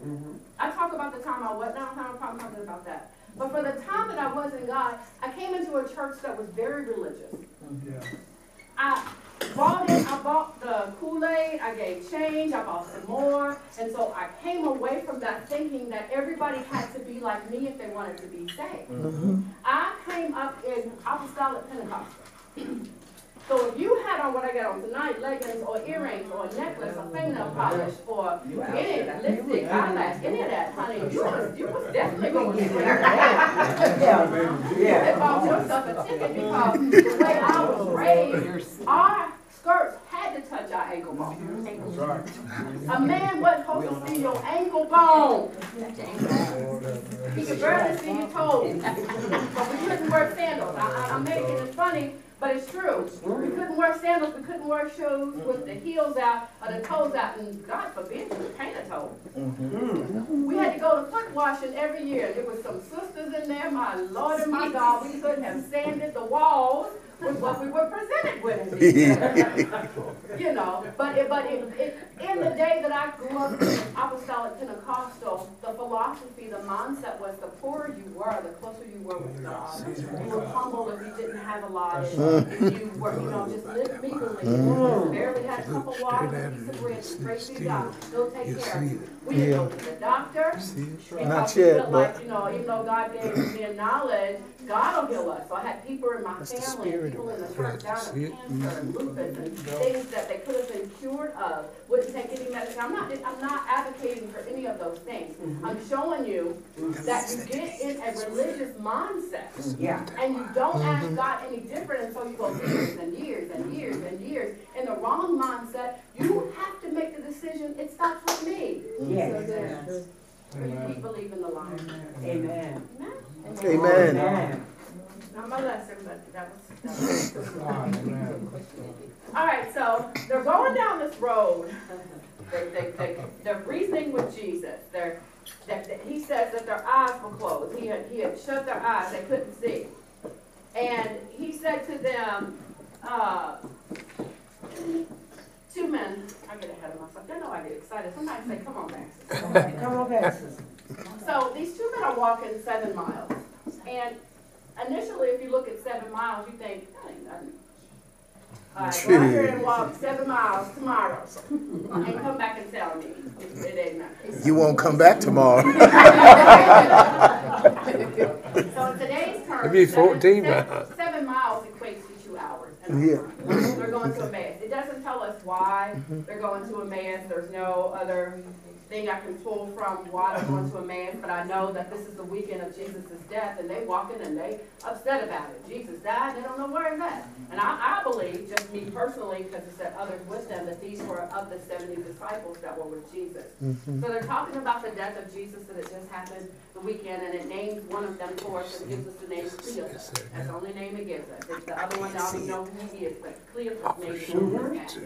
Mm-hmm. I talk about the time I was, now I'm probably talking about that. But for the time that I was in God, I came into a church that was very religious. I bought it, I bought the Kool-Aid, I gave change, I bought some more. And so I came away from that thinking that everybody had to be like me if they wanted to be saved. Mm-hmm. I came up in apostolic Pentecostal. So if you had on what I got on tonight, leggings or earrings or a necklace or fingernail polish or any lipstick, eyelash, any of that, honey, you was, you was definitely going to get Yeah, You yeah. bought yourself a ticket because the way I was raised, our skirts had to touch our ankle bone. A man wasn't supposed to see your ankle bone. He could barely see your toes. But we couldn't wear sandals. I, I, I'm making it funny, but it's true. We couldn't wear sandals, we couldn't wear shoes with the heels out or the toes out, and God forbid you paint a toe. Mm-hmm. We had to go to foot washing every year. There was some sisters in there, my Lord and my God, we couldn't have sanded the walls with what we were presented with. You know, but it, but it, it, in the day that I grew up in apostolic Pentecostal, the philosophy, the mindset was the poorer you were, the closer you were with God. You were humble if you didn't have a lot, and if you were, you know, just lived meagerly, and you barely had a cup of water, and a piece of bread, straight to God, he'll take care of you. We didn't go to the doctor, because Not we yet, felt but- like, you know, even though God gave me knowledge, God will heal us. So I had people in my family, and people in the church down with cancer and lupus and things that they could have been cured of, wouldn't take any medicine. I'm not, I'm not advocating for any of those things. I'm showing you that you get in a religious mindset. Yeah. And you don't ask God any different, and so you go years and years and years and years in the wrong mindset. You have to make the decision, it starts with me. Yes. Or you keep believing the lie. Amen. Amen? Amen. Amen. Not my lesson, but that was, that was. All right, so they're going down this road. They, they, they, they're reasoning with Jesus. They're, that, that he says that their eyes were closed. He had, he had shut their eyes. They couldn't see. And he said to them, uh, two men, I get ahead of myself. You know I get excited. Sometimes say, come on, Max. Come on, Pastor. So these two men are walking seven miles. And initially, if you look at seven miles, you think, that ain't nothing. All right, go out here and walk seven miles tomorrow and come back and tell me it it ain't nothing. You won't come back tomorrow. So in today's terms. It'd be 14 seven- miles. Seven miles equates to two hours. And Yeah. They're going to Emmaus. It doesn't tell us why mm-hmm. they're going to Emmaus. There's no other thing I can pull from water onto a man, but I know that this is the weekend of Jesus' death, and they walking and they upset about it. Jesus died, they don't know where he's at. And I, I believe, just me personally, because it said others with them, that these were of the seventy disciples that were with Jesus. Mm-hmm. So they're talking about the death of Jesus that it just happened the weekend, and it names one of them for us, and gives us the name Cleophas. That's the only name it gives us. It's the other one, I don't know who he is, but Cleophas name is who he's at.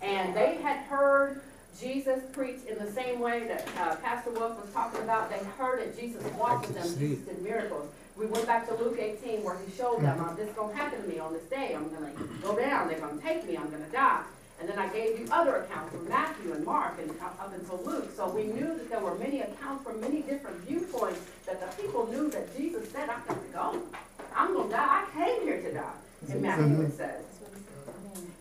And they had heard Jesus preached in the same way that uh, Pastor Wolf was talking about. They heard that Jesus walked with them, Jesus did miracles. We went back to Luke 18 where he showed them, uh, this is going to happen to me on this day. I'm going to go down. They're going to take me. I'm going to die. And then I gave you other accounts from Matthew and Mark and up up until Luke. So we knew that there were many accounts from many different viewpoints that the people knew that Jesus said, I got to go. I'm going to die. I came here to die. In Matthew it says.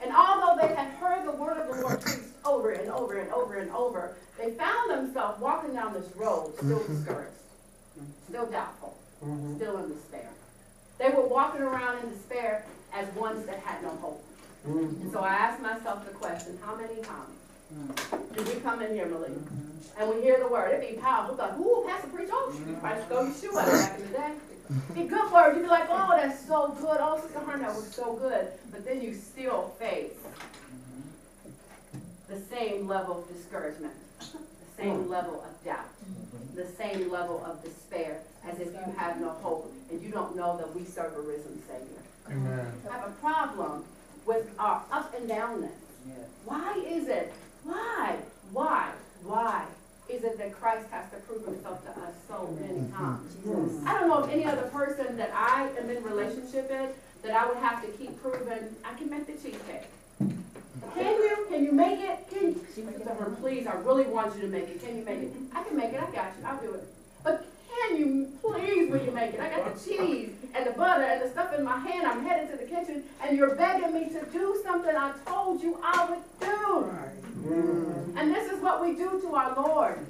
And although they had heard the word of the Lord preached over and over and over and over, they found themselves walking down this road, still mm-hmm. discouraged, still doubtful, mm-hmm. still in despair. They were walking around in despair as ones that had no hope. Mm-hmm. And so I asked myself the question, how many times did we come in here, Malik, and we hear the word, it'd be powerful, like, ooh, Pastor preach, oh, you probably go your shoe out back in the day. Be good word, you'd be like, oh, that's so good, oh, Sister Herman, that was so good, but then you still face the same level of discouragement, the same hmm. level of doubt, mm-hmm. the same level of despair, as if you have no hope and you don't know that we serve a risen Savior. Amen. I have a problem with our up and downness. Why is it? Why? Why? Why is it that Christ has to prove himself to us so many mm-hmm. times? I don't know of any other person that I am in relationship with that I would have to keep proving I can make the cheesecake. Can you? Can you make it? Can you? She said to her, please, I really want you to make it. Can you make it? I can make it. I got you. I'll do it. But can you please will you make it? I got the cheese and the butter and the stuff in my hand. I'm headed to the kitchen and you're begging me to do something I told you I would do. And this is what we do to our Lord.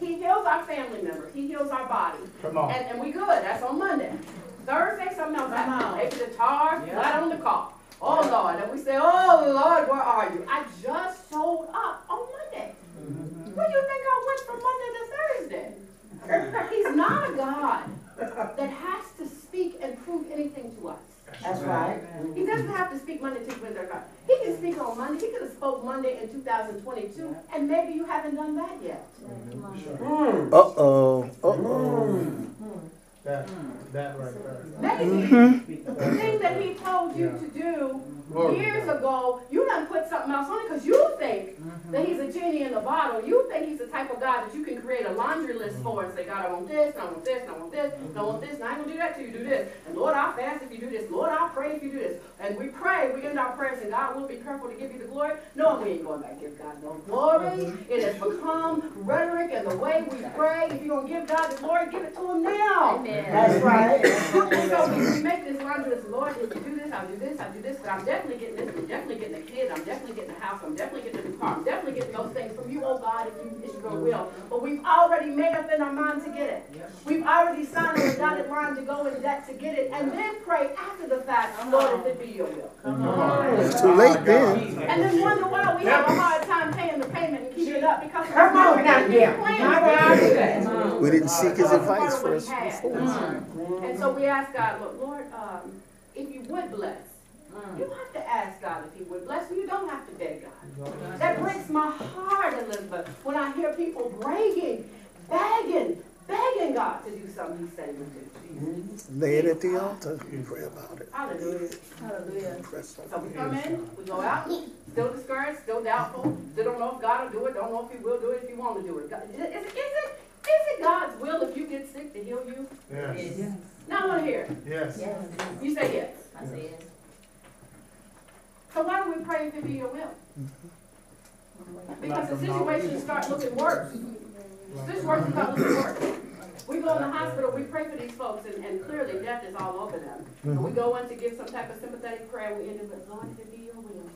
He heals our family members. He heals our body. Come on. And, and we good. That's on Monday. Thursday, something else happened. Maybe the tar, flat on the car. Oh Lord. And we say, Oh Lord, where are you? I just showed up on Monday. Where do you think I went from Monday to Thursday? He's not a God that has to speak and prove anything to us. That's right. He doesn't have to speak Monday, Tuesday, Wednesday, or Friday. He can speak on Monday. He could have spoke Monday in 2022, and maybe you haven't done that yet. Mm. Uh-oh, uh-oh. Mm. That, that right there. Maybe hmm? the thing that he told you to do Glory years ago, you done put something else on it because you think that he's a genie in the bottle. You think he's the type of God that you can create a laundry list for and say, God, I want this, I want this, I want this, I want this, and I ain't gonna do that till you do this. And Lord, I'll fast if you do this. Lord, I'll pray if you do this. And we pray, we end our prayers, and God will be careful to give you the glory. No, we ain't going back to give God no glory. Mm-hmm. It has become rhetoric and the way we pray. If you're gonna give God the glory, give it to him now. That's right. And so we, we make this laundry list, Lord, if you do this, I'll do this, I'll do this, but I'm definitely getting this, I'm definitely getting the kid, I'm definitely getting the house, I'm definitely getting the car, I'm definitely getting those things from you, oh God, if you, if your will. But we've already made up in our mind to get it. We've already signed on the dotted line to go in debt to get it, and then pray after the fact, Lord, if it be your will. It's too late then. And then wonder why we have a hard time paying the payment and keeping it up, because. Come on now, yeah. Plan. We didn't seek his advice of what first we had. before. And so we asked God, look, Lord, um, if you would bless, you don't have to ask God if he would bless you. You don't have to beg God. That breaks my heart, Elizabeth, when I hear people bragging, begging, begging God to do something he said he would do. Lay it at the altar, pray about it. Hallelujah. Hallelujah. Press on. So we come in, we go out, still discouraged, still doubtful, still don't know if God will do it, don't know if he will do it, if he want to do it. God- Is it, is it, is it God's will if you get sick to heal you? Yes, Now I want to hear. it. yes. You say yes. I say yes. So why do we pray if it be your will? Because the situation start looking worse. Situation start looking worse. We go in the hospital, we pray for these folks, and, and clearly death is all over them. And we mm-hmm. go in to give some type of sympathetic prayer, we end up with, Lord, if it be your will,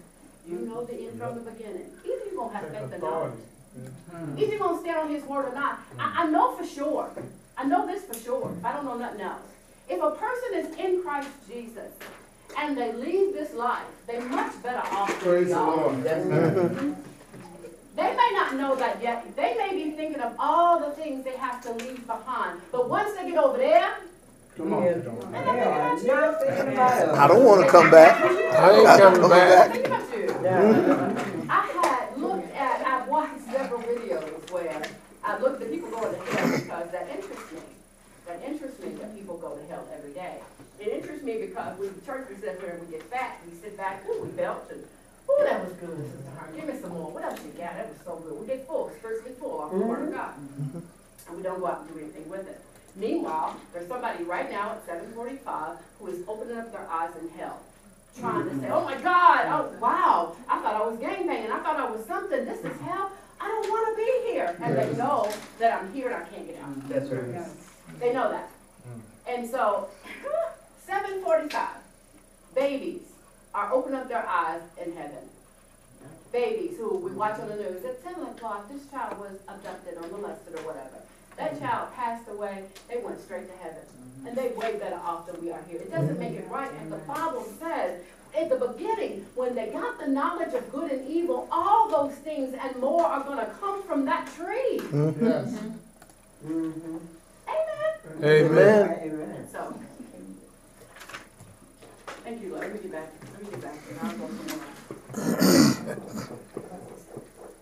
you know the end from the beginning. Either you're gonna have Take faith or not. Mm-hmm. Either you're gonna stand on his word or not. I, I mm-hmm. know for sure, I know this for sure, I don't know nothing else. If a person is in Christ Jesus and they leave this life, they're much better off Praise we the are. Lord. Amen. They may not not know that yet. They may be thinking of all the things they have to leave behind. But once they get over there, Come on. they're not They thinking are about you. not thinking about us. I don't want to come back. I ain't coming back. Think about you. I had looked at, I've watched several videos where I looked at people going to hell because that interests me. That interests me that people go to hell every day. It interests me because we, church, we sit here and we get fat, we sit back, ooh, we belch and, ooh, that was good, Sister Hart, give me some more, what else you got, that was so good. We get full, spiritually full off the word of mm-hmm. God. And we don't go out and do anything with it. Meanwhile, there's somebody right now at seven forty-five who is opening up their eyes in hell. Trying to say, oh my God, oh wow, I thought I was gangbanging, I thought I was something, this is hell, I don't want to be here. And they know that I'm here and I can't get out. Mm-hmm. That's right. They know that. Mm. And so, seven forty-five, babies are opening up their eyes in heaven. Babies who we watch on the news, at ten o'clock, this child was abducted or molested or whatever. That mm-hmm. child passed away, they went straight to heaven. And they mm-hmm. way better off than we are here. It doesn't make it mm-hmm. right. And the Bible says, at the beginning, when they got the knowledge of good and evil, all those things and more are gonna come from that tree. Yes. Mhm. Amen. Amen. Amen. So. Thank you, Lord. Let me get back, let me get back, and I'll go somewhere else.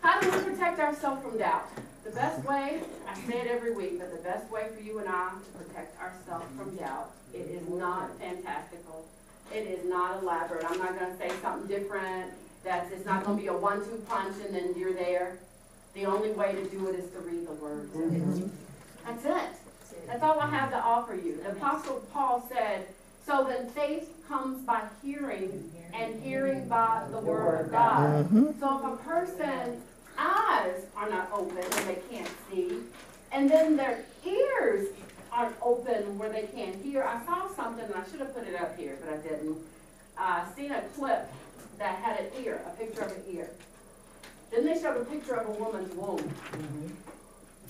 How do we protect ourselves from doubt? The best way, I say it every week, but the best way for you and I to protect ourselves from doubt, it is not fantastical. It is not elaborate. I'm not gonna say something different, that's, it's not gonna be a one-two punch and then you're there. The only way to do it is to read the word. Mm-hmm. That's it. That's all I have to offer you. The apostle Paul said, so then faith comes by hearing and hearing by the word of God. So if a person's eyes are not open and they can't see, and then their ears aren't open where they can't hear, I saw something, and I should have put it up here, but I didn't. Uh, seen a clip that had an ear, a picture of an ear. Then they showed a picture of a woman's womb.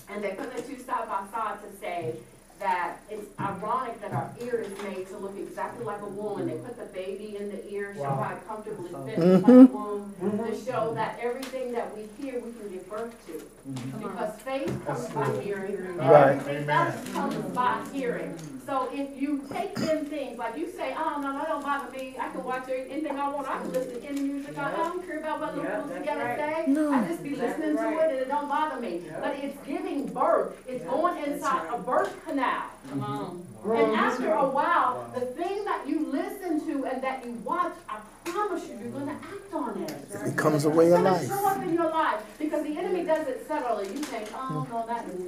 And they put the two side by side to say that it's ironic that our ear is made to look exactly like a womb. And they put the baby in the ear, show how it comfortably fits like a womb, mm-hmm. to show that everything that we hear, we can give birth to. Mm-hmm. Because faith comes by hearing, and Right. everything else comes by mm-hmm. hearing. So if you take them things, like you say, oh, no, that don't bother me, I can watch anything I want, I can listen to any music, I I don't care about what the Yeah, rules that's together right. say. I just be That's listening to it and it don't bother me. Yeah. But it's giving birth, it's Yeah, going that's inside a birth canal. Mm-hmm. Well, And after a while, the thing that you listen to and that you watch, I promise you, you're gonna act on it. It becomes a way It's of gonna life. show up in your life, because the enemy does it subtly. You think, oh, no, that is,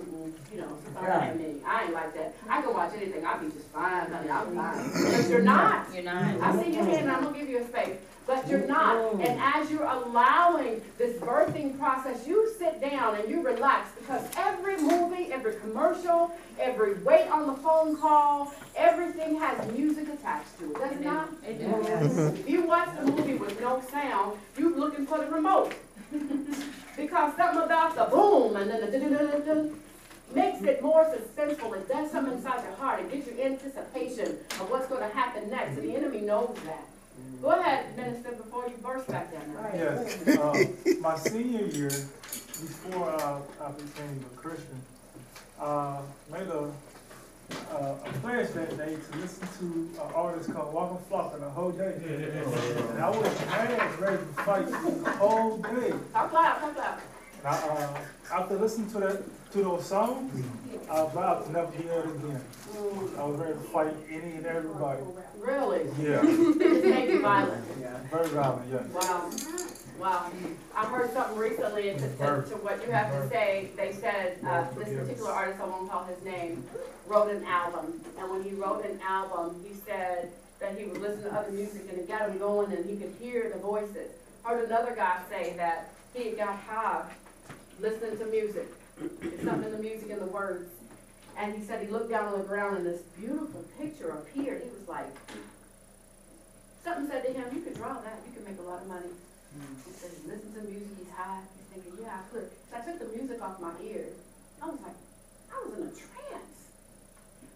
you know, that ain't me. I ain't like that. I can watch anything, I'll be just fine, honey, I'm fine. But you're not. You're not. I see your hand, and I'm gonna give you a space, but you're not. And as you're allowing this birthing process, you sit down and you relax, because every movie, every commercial, every wait on the phone call, everything has music attached to it, does it not? If you watch the movie with no sound, you're looking for the remote. Because something about the boom and then the dun-dun-dun-dun-dun makes it more suspenseful. It does something inside your heart. It gives you anticipation of what's gonna happen next. And the enemy knows that. Go ahead, minister, before you burst back down there. Yes, uh, my senior year, before uh, I became a Christian, uh, made a, uh, a pledge that day to listen to an artist called Waka Flocka the whole day. And I was mad, ready to fight the whole day. Talk loud, talk loud. And uh, after listening to that, to those songs, I vowed to never hear it again. I was ready to fight any and everybody. Really? Yeah, It made you violent. very violent, yes. Wow, wow. I heard something recently to, to, to what you have to say. They said, uh, this particular artist, I won't call his name, wrote an album. And when he wrote an album, he said that he would listen to other music and it got him going and he could hear the voices. Heard another guy say that he had got high listening to music. It's something in the music and the words. And he said he looked down on the ground and this beautiful picture appeared. He was like, something said to him, you could draw that, you could make a lot of money. He said, he listens to music, he's high, he's thinking, yeah, I could. So I took the music off my ears. I was like, I was in a trance.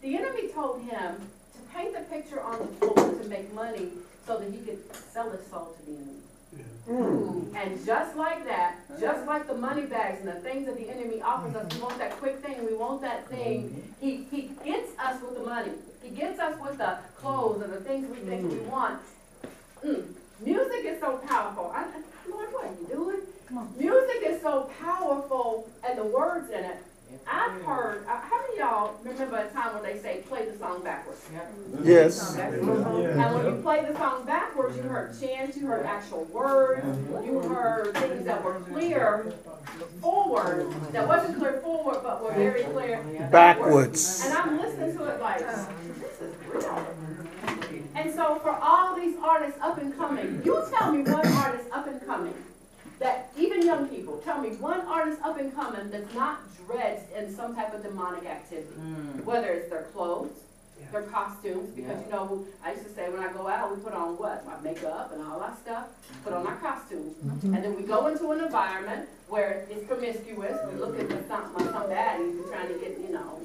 The enemy told him to paint the picture on the floor to make money so that he could sell his soul to the enemy. Mm. And just like that, just like the money bags and the things that the enemy offers us, we want that quick thing, we want that thing. Mm-hmm. He, he gets us with the money. He gets us with the clothes and the things we think we mm. want. Mm. Music is so powerful. I- Lord, what are you doing? Music is so powerful and the words in it. I've heard, uh, how many of y'all remember a time when they say play the song backwards? Yes. And when you play the song backwards, you heard chants, you heard actual words, you heard things that were clear forward, that wasn't clear forward, but were very clear Backwards. And I'm listening to it like, this is real. And so for all these artists up and coming, you tell me one artist up and coming, that even young people, tell me one artist up and coming that's not drenched in some type of demonic activity. Mm. Whether it's their clothes, their costumes, because you know, I used to say when I go out, we put on what? My makeup and all that stuff, put on our mm-hmm. costumes. Mm-hmm. And then we go into an environment where it's promiscuous, we look at the something, some baddies, we're trying to get, you know,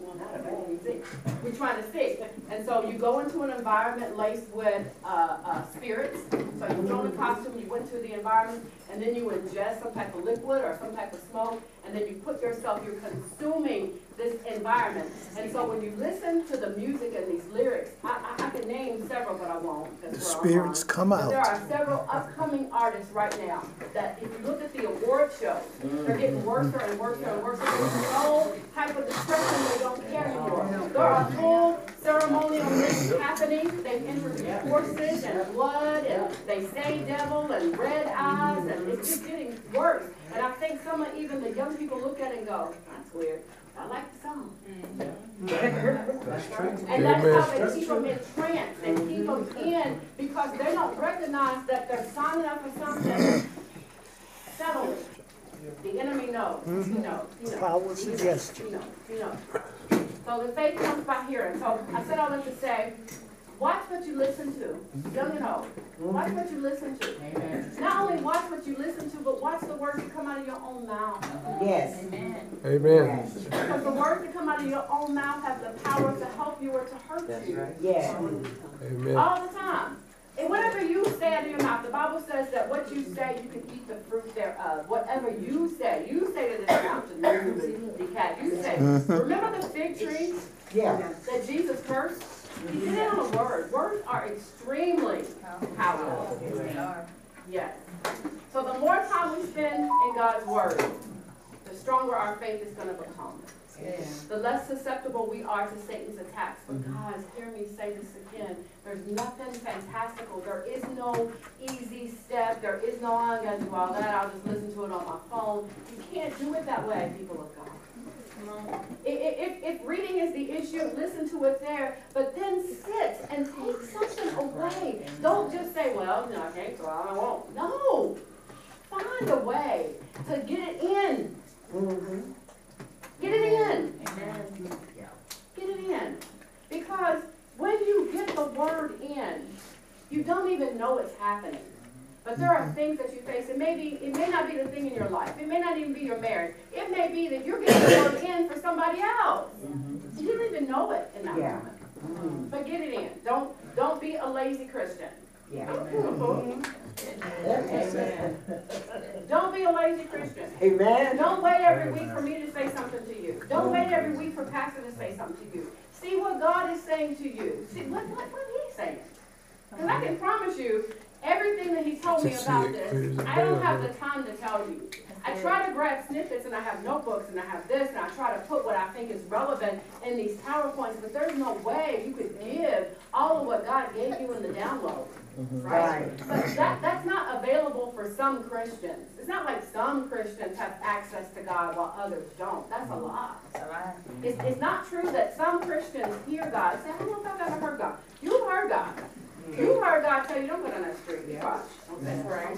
we're trying to see. And so you go into an environment laced with, uh, uh, spirits, so you put on the costume, you went to the environment, and then you ingest some type of liquid or some type of smoke, and then you put yourself, you're consuming this environment. And so when you listen to the music and these lyrics, I, I, I can name several, but I won't. The spirits online. come But there are several upcoming artists right now that if you look at the award shows, they're getting worse and worse and worse. There's no type of depression they don't care anymore. There are full ceremonial things happening. They've introduced horses and blood and they say devil and red eyes and it's just getting worse. And I think some of even the young people look at it and go, that's weird. I like the song. And that's how they keep them in trance, they keep them in because they don't recognize that they're signing up for something settled. The enemy knows, he mm-hmm. knows, he knows. Power he knows, suggestion. He knows, he knows. So the faith comes by hearing. So I said all that to say, watch what you listen to, young and old. Watch what you listen to. Not only watch what you listen to, but watch the words that come out of your own mouth. Yes. Amen. Amen. Because the words that come out of your own mouth have the power to help you or to hurt you. Yes. Amen. All the time. And whatever you say out of your mouth, the Bible says that what you say, you can eat the fruit thereof. Whatever you say, you say to this mountain, move, be cat. You say. Mm-hmm. Remember the fig tree Yeah. that Jesus cursed? He did it on a word. Words are extremely powerful. Yes. So the more time we spend in God's word, the stronger our faith is going to become. The less susceptible we are to Satan's attacks. But mm-hmm. guys, hear me say this again. There's nothing fantastical. There is no easy step. There is no, oh, I'm going to do all that. I'll just listen to it on my phone. You can't do it that way, people of God. I- i- If, if reading is the issue, listen to it there, but then sit and take something away. Don't just say, well, no, I can't, so I won't. No! Find a way to get it in. Mm-hmm. Get it in. Get it in. Because when you get the word in, you don't even know it's happening. But there are things that you face. It may be, it may not be the thing in your life. It may not even be your marriage. It may be that you're getting the word in for somebody else. You didn't even know it in that Yeah. moment. But get it in. Don't don't be a lazy Christian. Yeah. Amen. Don't be a lazy Christian. Amen. Don't wait every week for me to say something to you. Don't wait every week for pastor to say something to you. See what God is saying to you. See what what what He's saying. Because I can promise you, everything that He told me about this, I don't have the time to tell you. I try to grab snippets and I have notebooks and I have this and I try to put what I think is relevant in these PowerPoints, but there's no way you could give all of what God gave you in the download. Right? Right. But that, that's not available for some Christians. It's not like some Christians have access to God while others don't. That's a lie. It's, it's not true that some Christians hear God and say, I don't know if I've ever heard God. You've heard God. You've heard God tell you, don't go down that street. Watch. Don't right.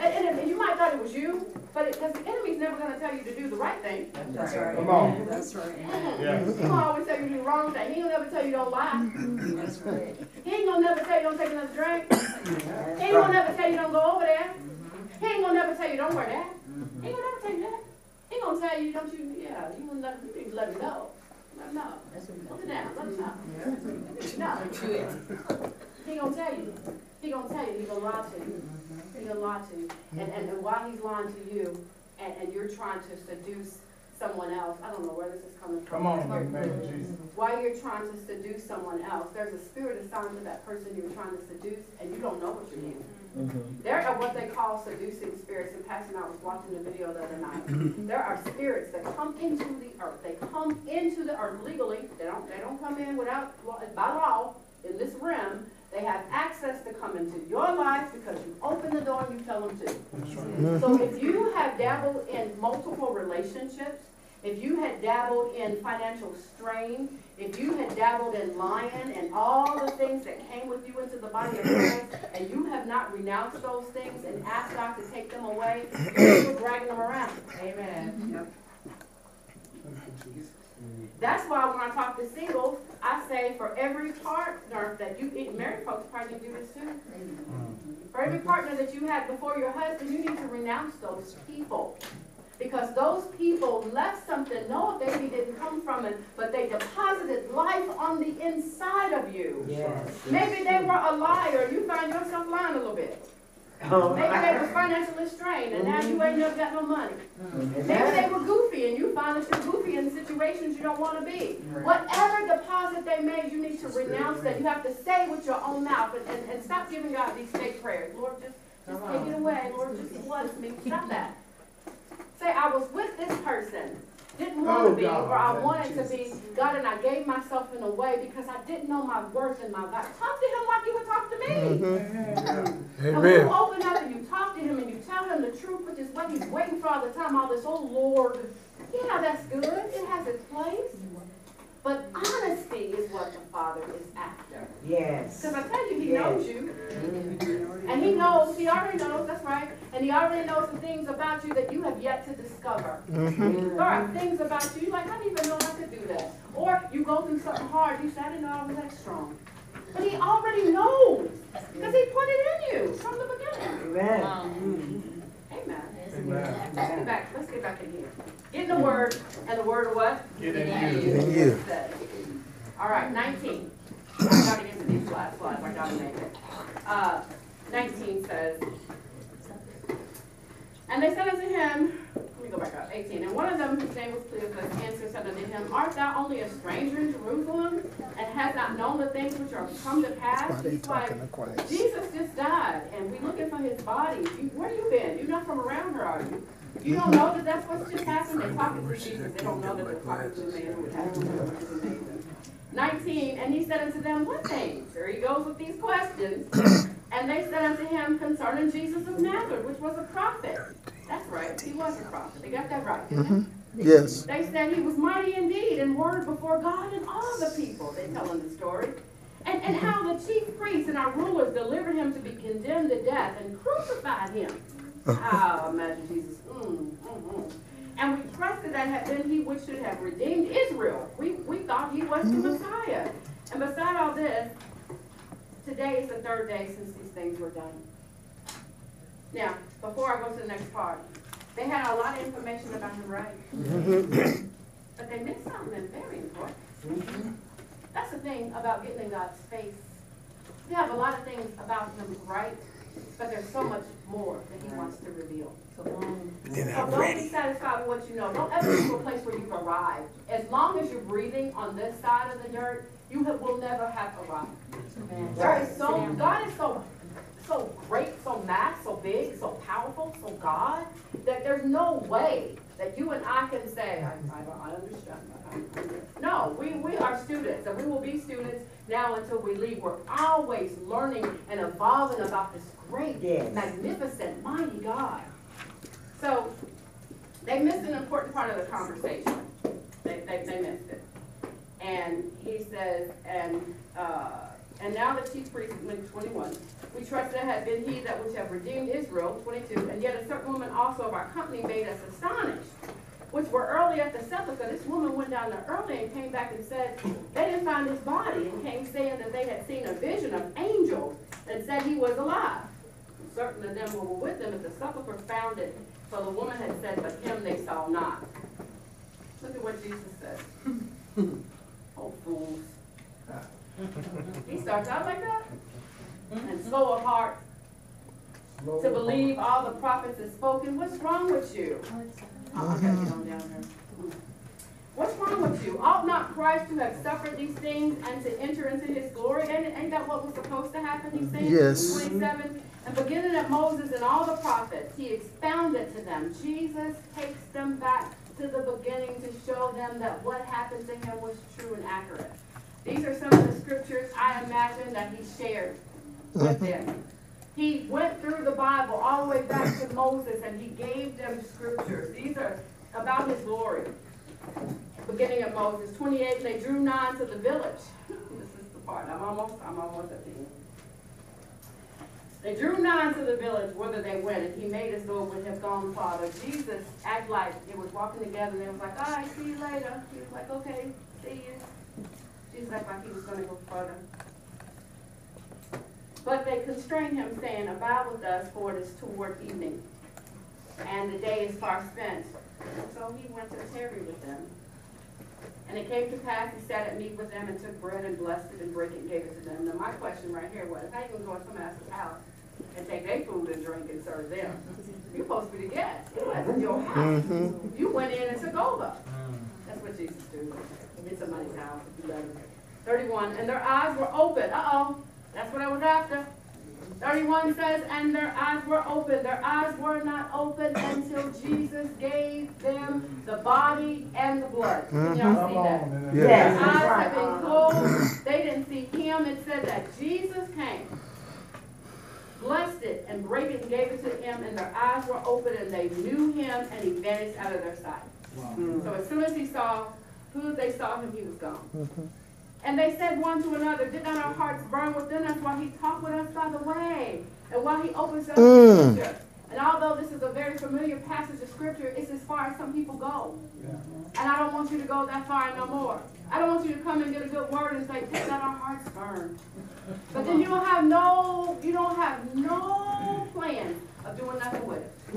And, and, and you might thought it was you, but because the enemy's never going to tell you to do the right thing. That's right. Come on. That's right. Yeah. He's going to always tell you to do the wrong thing. He ain't gonna never tell you don't lie. That's right. He ain't gonna never tell you don't take another drink. He ain't gonna never tell you don't go over there. He ain't gonna never tell you don't wear that. He ain't gonna never tell you that. He gonna tell you don't you yeah you gonna let you need to let him know. Let him know. Put it down. Let him know. No. He gonna tell you. He gonna tell you. He gonna lie to you. he done lie to you. And, and, and while he's lying to you, and, and you're trying to seduce someone else, I don't know where this is coming from. Come on, in name of Jesus. While you're trying to seduce someone else, there's a spirit assigned to that person you're trying to seduce, and you don't know what you're doing. Mm-hmm. There are what they call seducing spirits, and Pastor and I was watching the video the other night. There are spirits that come into the earth. They come into the earth legally. They don't. They don't come in without by law in this realm. They have access to come into your life because you open the door and you tell them to. Mm-hmm. So if you have dabbled in multiple relationships, if you had dabbled in financial strain, if you had dabbled in lying and all the things that came with you into the body of Christ, and you have not renounced those things and asked God to take them away, you're still dragging them around. Amen. Mm-hmm. That's why when I talk to singles, I say for every partner that you, married folks probably do this too. For every mm-hmm. partner that you had before your husband, you need to renounce those people. Because those people left something, no baby didn't come from it, but they deposited life on the inside of you. Yes. Maybe they were a liar, you find yourself lying a little bit. Maybe they were financially strained and now you ain't never got no money. Maybe they were goofy and you find that you're goofy in situations you don't want to be. Whatever deposit they made, you need to renounce that. You have to say with your own mouth and, and, and stop giving God these fake prayers. Lord, just, just take it away. Lord, just bless me. Stop that. Say, I was with this person, didn't want to Oh, be, God. or I wanted to be, God, and I gave myself in a way because I didn't know my worth and my value. Talk to him like you would talk to me. Mm-hmm. And when you open up and you talk to him and you tell him the truth, which is what he's waiting for all the time, all this, oh Lord, yeah, that's good. It has its place. But honesty is what the Father is after. Yes. Because I tell you, he Yes. knows you. Mm-hmm. And he knows, he already knows, that's right. And he already knows the things about you that you have yet to discover. Mm-hmm. There are things about you, you're like, I didn't even know I could do that. Or you go through something hard, you say, I didn't know I was that strong. But he already knows. Because he put it in you from the beginning. Amen. Mm-hmm. Amen. Amen. Let's get back, let's get back in here. Get in the word, and the word of what? Get in you. In you. All right, nineteen. I gotta get to these last slides, I gotta make it. Uh, nineteen says, And they said unto him, let me go back up, eighteen, and one of them, whose name was Cleopas, answered, said unto him, Art thou only a stranger in Jerusalem, and hast not known the things which are come to pass? He's like, Jesus just died, and we looking for his body. You, where you been? You're not from around here, are you? You don't know that that's what's just happened? They're talking to Jesus, they don't know that they're talking to a man who has amazing. Nineteen, and he said unto them, What things? There he goes with these questions. And they said unto him concerning Jesus of Nazareth, which was a prophet. That's right, he was a prophet. They got that right, didn't they? Yes. They said he was mighty indeed in word before God and all the people. They tell him the story. And, and how the chief priests and our rulers delivered him to be condemned to death and crucified him. Ah, imagine Jesus. Mm, mm, mm. And we trusted that had been he which should have redeemed Israel. We, we thought he was the Messiah. And beside all this, today is the third day since these things were done. Now, before I go to the next part, they had a lot of information about him, right? But they missed something very important. That's the thing about getting in God's face. You have a lot of things about him right, but there's so much more that he wants to reveal. So don't be satisfied with what you know. Don't ever get to a place where you've arrived. As long as you're breathing on this side of the dirt, you have, will never have arrived. There is so, God is so, so great, so mass, so big, so powerful, so God, that there's no way that you and I can say, I, I, I understand. I- No, we, we are students, and we will be students now until we leave. We're always learning and evolving about this great, Yes. magnificent, mighty God. So, they missed an important part of the conversation. They, they, they missed it. And he says, and, uh, and now the chief priest, Luke twenty-one, we trust that had been he that which have redeemed Israel, twenty-two, and yet a certain woman also of our company made us astonished, which were early at the sepulchre. This woman went down there early and came back and said, they didn't find his body, and came saying that they had seen a vision of angels and said he was alive. Certain of them who were with them at the sepulchre found it, so the woman had said, but him they saw not. Look at what Jesus said. Oh, fools. He starts out like that, and slow of heart, to believe all the prophets have spoken. What's wrong with you? Oh, I gotta get on down there. What's wrong with you? Ought not Christ to have suffered these things and to enter into his glory? Ain't, ain't that what was supposed to happen, he said? Yes. Twenty-seven, and beginning at Moses and all the prophets, he expounded to them. Jesus takes them back to the beginning to show them that what happened to him was true and accurate. These are some of the scriptures I imagine that he shared with uh-huh. them. He went through the Bible all the way back to Moses and he gave them scriptures. These are about his glory. Beginning of Moses 28, and they drew nigh to the village. This is the part. I'm almost, I'm almost at the end. They drew nigh to the village whither they went, and he made as though it would have gone farther. Jesus acted like it was walking together, and they was like, ah, all right, see you later. He was like, okay, see you. Jesus act like he was gonna go further. But they constrained him, saying, Abide with us, for it is toward evening, and the day is far spent. So he went to tarry with them. And it came to pass, he sat at meat with them, and took bread, and blessed it, and brake it, and gave it to them. Now, my question right here was, how you gonna go to somebody else's house and take their food and drink and serve them? You're supposed to be the guest. It wasn't your house. Mm-hmm. You went in and took over. Mm. That's what Jesus do. In somebody's house, if you let him. Thirty-one, and their eyes were open. Uh-oh, that's what I was after. Thirty-one says, and their eyes were open. Their eyes were not open until Jesus gave them the body and the blood. Can y'all mm-hmm. see that? man. Yeah. Their Yes, eyes have been right. closed. They didn't see him. It said that Jesus came, blessed it, and brake it and gave it to him, and their eyes were open, and they knew him, and he vanished out of their sight. So as soon as he saw who they saw him, he was gone. Mm-hmm. And they said one to another, Did not our hearts burn within us while he talked with us by the way? And while he opens up the mm. scripture. And although this is a very familiar passage of scripture, it's as far as some people go. And I don't want you to go that far no more. I don't want you to come and get a good word and say, Did not our hearts burn? But then you don't have no, you don't have no plan of doing nothing with it.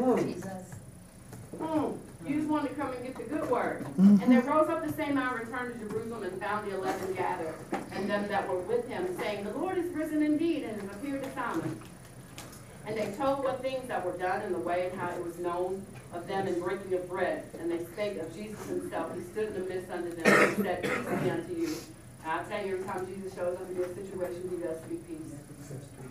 Mm, you just wanted to come and get the good word. Mm-hmm. And they rose up the same hour, and returned to Jerusalem, and found the eleven gathered, and them that were with him, saying, The Lord is risen indeed, and has appeared to Simon. And they told what things that were done in the way, and how it was known of them in breaking of bread. And they spake of Jesus himself. He stood in the midst unto them, and said, Peace be unto you. And I tell you, every time Jesus shows up in your situation, he does speak peace.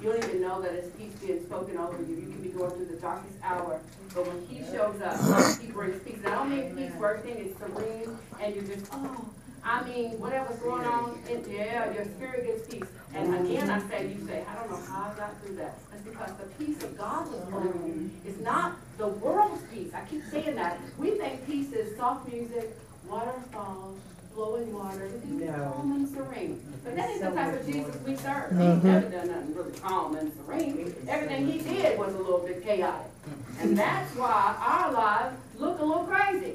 You don't even know that it's peace being spoken over you. You can be going through the darkest hour, but when he shows up, he brings peace. And I don't mean peace where it's serene and you just, oh, I mean, whatever's going on, in, yeah, your spirit gets peace. And again, I say, you say, I don't know how I got through that. It's because the peace of God was over you. It's not the world's peace. I keep saying that. We think peace is soft music, waterfalls, flowing water, everything is No. calm and serene. But that ain't the type of Jesus we serve. Mm-hmm. He ain't never done nothing really calm and serene. Everything he did was a little bit chaotic. And that's why our lives look a little crazy.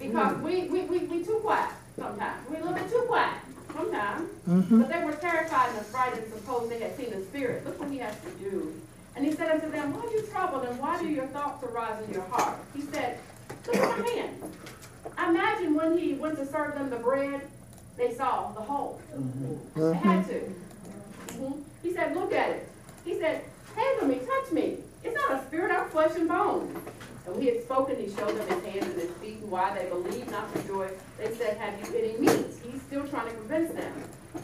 Because we, we, we, we too quiet sometimes. We a little bit too quiet sometimes. Mm-hmm. But they were terrified and afraid and supposed they had seen the Spirit. Look what he has to do. And he said unto them, Why are you troubled and why do your thoughts arise in your heart? He said, Look at my hands. Imagine when he went to serve them the bread, they saw the hole. They had to. Mhm. He said, Look at it. He said, Handle me, touch me. It's not a spirit, I'm flesh and bone. And we had spoken, he showed them his hands and his feet, and why they believed not for joy. They said, Have you any meat? He's still trying to convince them.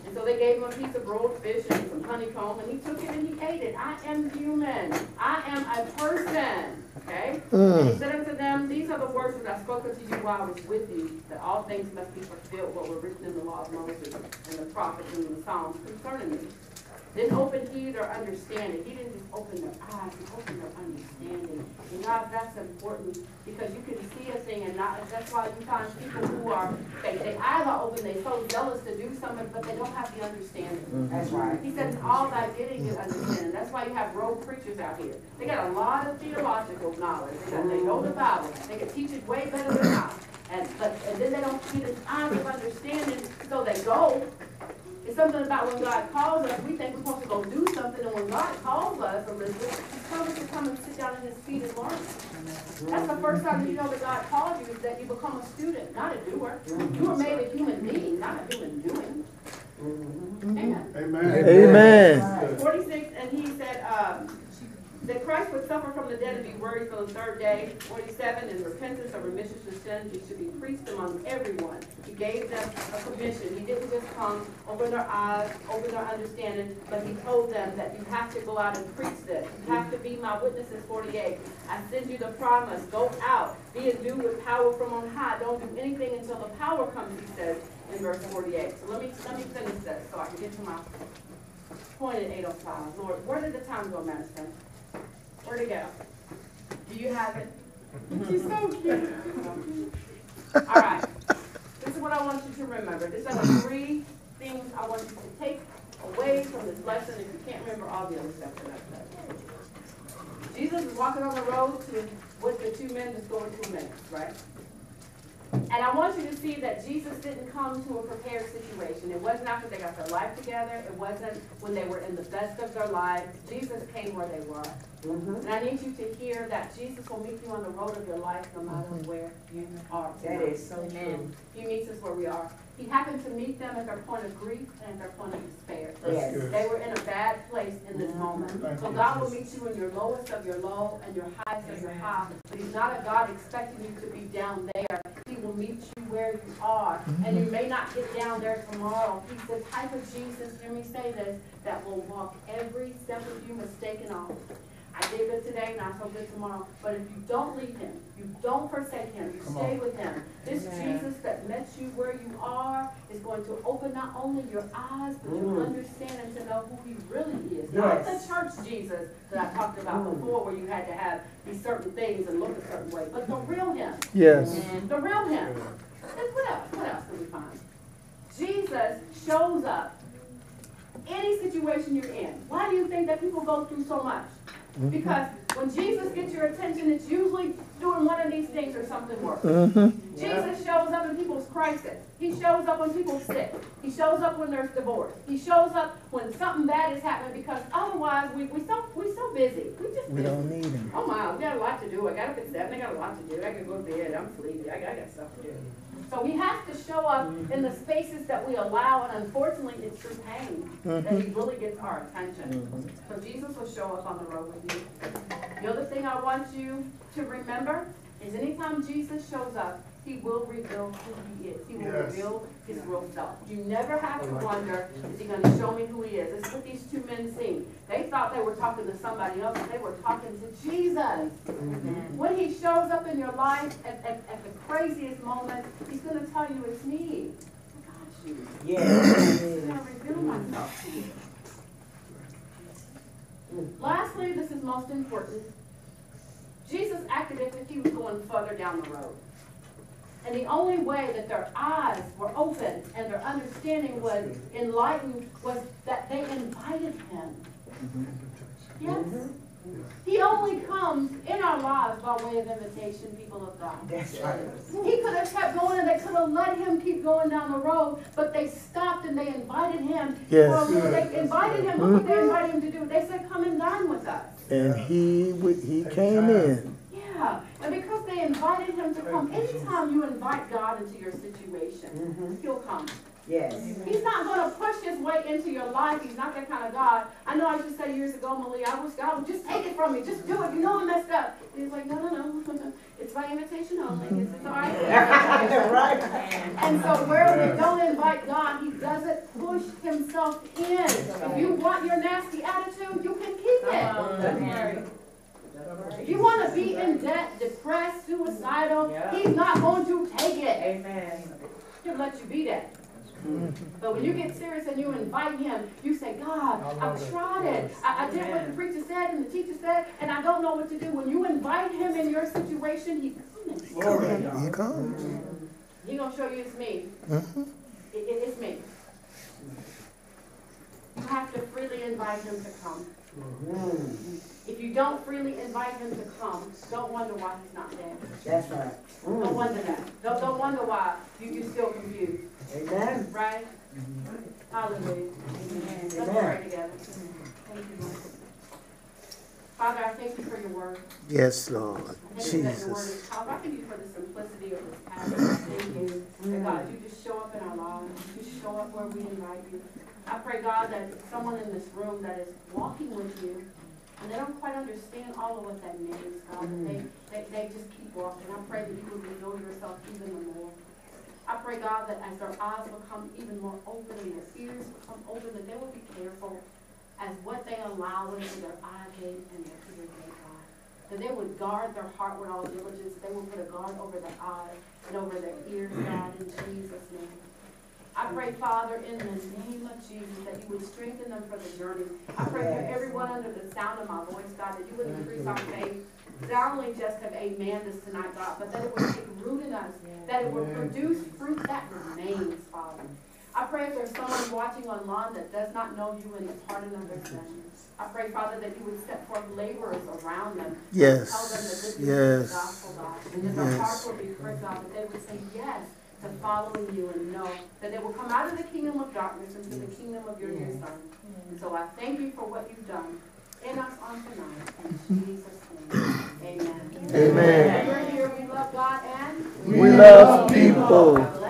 And so they gave him a piece of broiled fish and some honeycomb, and he took it and he ate it. I am human. I am a person. Okay? And he said unto them, These are the words that I spoke unto you while I was with you, that all things must be fulfilled, what were written in the law of Moses and the prophets and the Psalms concerning me. Then open he their understanding. He didn't just open their eyes, he opened their understanding. And God, that's important because you can see a thing and not, that's why you find people who are, they, their eyes are open, they're so zealous to do something, but they don't have the understanding. Mm-hmm. That's right. He says, all thy getting is understanding. That's why you have rogue preachers out here. They got a lot of theological knowledge. They, got, they know the Bible. They can teach it way better than I. And, but, and then they don't see the eyes of understanding, so they go. It's something about when God calls us, we think we're supposed to go do something, and when God calls us, Elizabeth, He tells us to come and sit down at His feet and learn. That's the first time you know that God called you, is that you become a student, not a doer. You were made a human being, not a human doing. Amen. Amen. Amen. Forty-six, and he said, um, that Christ would suffer from the dead and be raised on the third day. Forty-seven, in repentance or remission of sins, he should be preached among everyone. He gave them a commission. He didn't just come, open their eyes, open their understanding, but he told them that you have to go out and preach this. You have to be my witnesses, forty-eight. I send you the promise, go out, be endued with power from on high. Don't do anything until the power comes, he says in verse forty-eight. So let me, let me finish this so I can get to my point at eight oh five. Lord, where did the time go, Madison? Where'd it go? Do you have it? She's so cute. All right. This is what I want you to remember. These are the three things I want you to take away from this lesson. If you can't remember all the other stuff that I've said. Jesus is walking on the road to with the two men that's going to Emmaus, right? And I want you to see that Jesus didn't come to a prepared situation. It wasn't after they got their life together. It wasn't when they were in the best of their lives. Jesus came where they were. Mhm. And I need you to hear that Jesus will meet you on the road of your life no matter where you are. That is so true. He meets us where we are. He happened to meet them at their point of grief and at their point of despair. Yes. They were in a bad place in this moment. So God will meet you in your lowest of your low and your highest of your high. But He's not a God expecting you to be down there. He will meet you where you are. And you mm-hmm. may not get down there tomorrow. He's the type of Jesus, hear me say this, that will walk every step of you mistaken off. I did good today, not so good tomorrow. But if you don't leave him, you don't forsake him, you stay with him. This Jesus that met you where you are is going to open not only your eyes, but your Mm. understanding to know who he really is. Not the church Jesus that I talked about Mm. before, where you had to have these certain things and look a certain way, but the real him. Yes. The real him. And what else? What else can we find? Jesus shows up any situation you're in. Why do you think that people go through so much? Because when Jesus gets your attention, it's usually doing one of these things or something worse. Mm-hmm. Jesus shows up in people's crisis. He shows up when people's sick. He shows up when there's divorce. He shows up when something bad is happening because otherwise we we so we so busy. We just We busy. don't need him. Oh my, we got a lot to do. I got up at seven. I got a lot to do. I can go to bed. I'm sleepy. I got, I got stuff to do. So we have to show up in the spaces that we allow, and unfortunately, it's through pain that he mm-hmm. really gets our attention. Mm-hmm. So Jesus will show up on the road with you. The other thing I want you to remember is anytime Jesus shows up, he will reveal who he is. He will Yes. reveal his real self. You never have to oh wonder, is he gonna show me who he is? It's what these two men seen. They thought they were talking to somebody else, but they were talking to Jesus. Mm-hmm. When he shows up in your life at, at, at the craziest moment, he's gonna tell you it's me. I got you. Yes. I'm gonna reveal myself to you. Mm. Lastly, this is most important. Jesus acted as if he was going further down the road. And the only way that their eyes were open and their understanding was enlightened was that they invited him. Mm-hmm. Yes? Mm-hmm. He only comes in our lives by way of invitation, people of God. That's right. He could have kept going and they could have let him keep going down the road, but they stopped and they invited him. Yes. Well, they invited him, What did they invite him to do. They said, come and dine with us. And he w- he came in. Yeah, and because they invited him to come, anytime you invite God into your situation, Mhm. he'll come. Yes. He's not gonna push his way into your life. He's not that kind of God. I know I used to say years ago, Malia, I wish God would just take it from me. Just do it. You know I messed up. And he's like, no, no, no. It's by invitation only. It's, it's all right. Right. And so where we don't invite God, he doesn't push himself in. If you want your nasty attitude, you can keep it. If you want to be in debt, depressed, suicidal, he's not going to take it. Amen. He'll let you be that. But when you get serious and you invite him, you say, God, I've tried it. I, I did what the preacher said and the teacher said, and I don't know what to do. When you invite him in your situation, he comes. Glory. He comes. He gonna show you it's me. Mhm. It, it- it's me. You have to freely invite him to come. Mm, If you don't freely invite him to come, don't wonder why he's not there. That's right. Don't Mm, wonder that. Don't, don't wonder why you, you're still confused, Amen. right? Hallelujah. Let's Amen. pray together. Thank you, Lord. Father, I thank you for your word. Yes, Lord. I thank you word Jesus. I thank you for the simplicity of this passage. Thank you that God, you just show up in our lives. You just show up where we invite you. I pray, God, that someone in this room that is walking with you, and they don't quite understand all of what that means, God, but they, mm. they, they just keep walking. I pray that you would reveal yourself even the more. I pray, God, that as their eyes become even more open and their ears become open, that they will be careful as what they allow into their eye gate and their ear gate, God. That they would guard their heart with all diligence, they will put a guard over their eyes and over their ears, God, in Jesus' name. I pray, Father, in the name of Jesus, that you would strengthen them for the journey. I pray for everyone under the sound of my voice, God, that you would increase our faith. Not only just of amen this tonight, God, but that it would take root in us, that it would produce fruit that remains, Father. I pray if there's someone watching online that does not know you in the pardon of their sins. I pray, Father, that you would set forth laborers around them. Yes, Tell them the good news of the gospel, God. And that their hearts will be pricked, God, that they would say yes to following you and know that they will come out of the kingdom of darkness into the kingdom of your dear Son. And so I thank you for what you've done in us on tonight. In Jesus' name, Amen. Amen. We love people.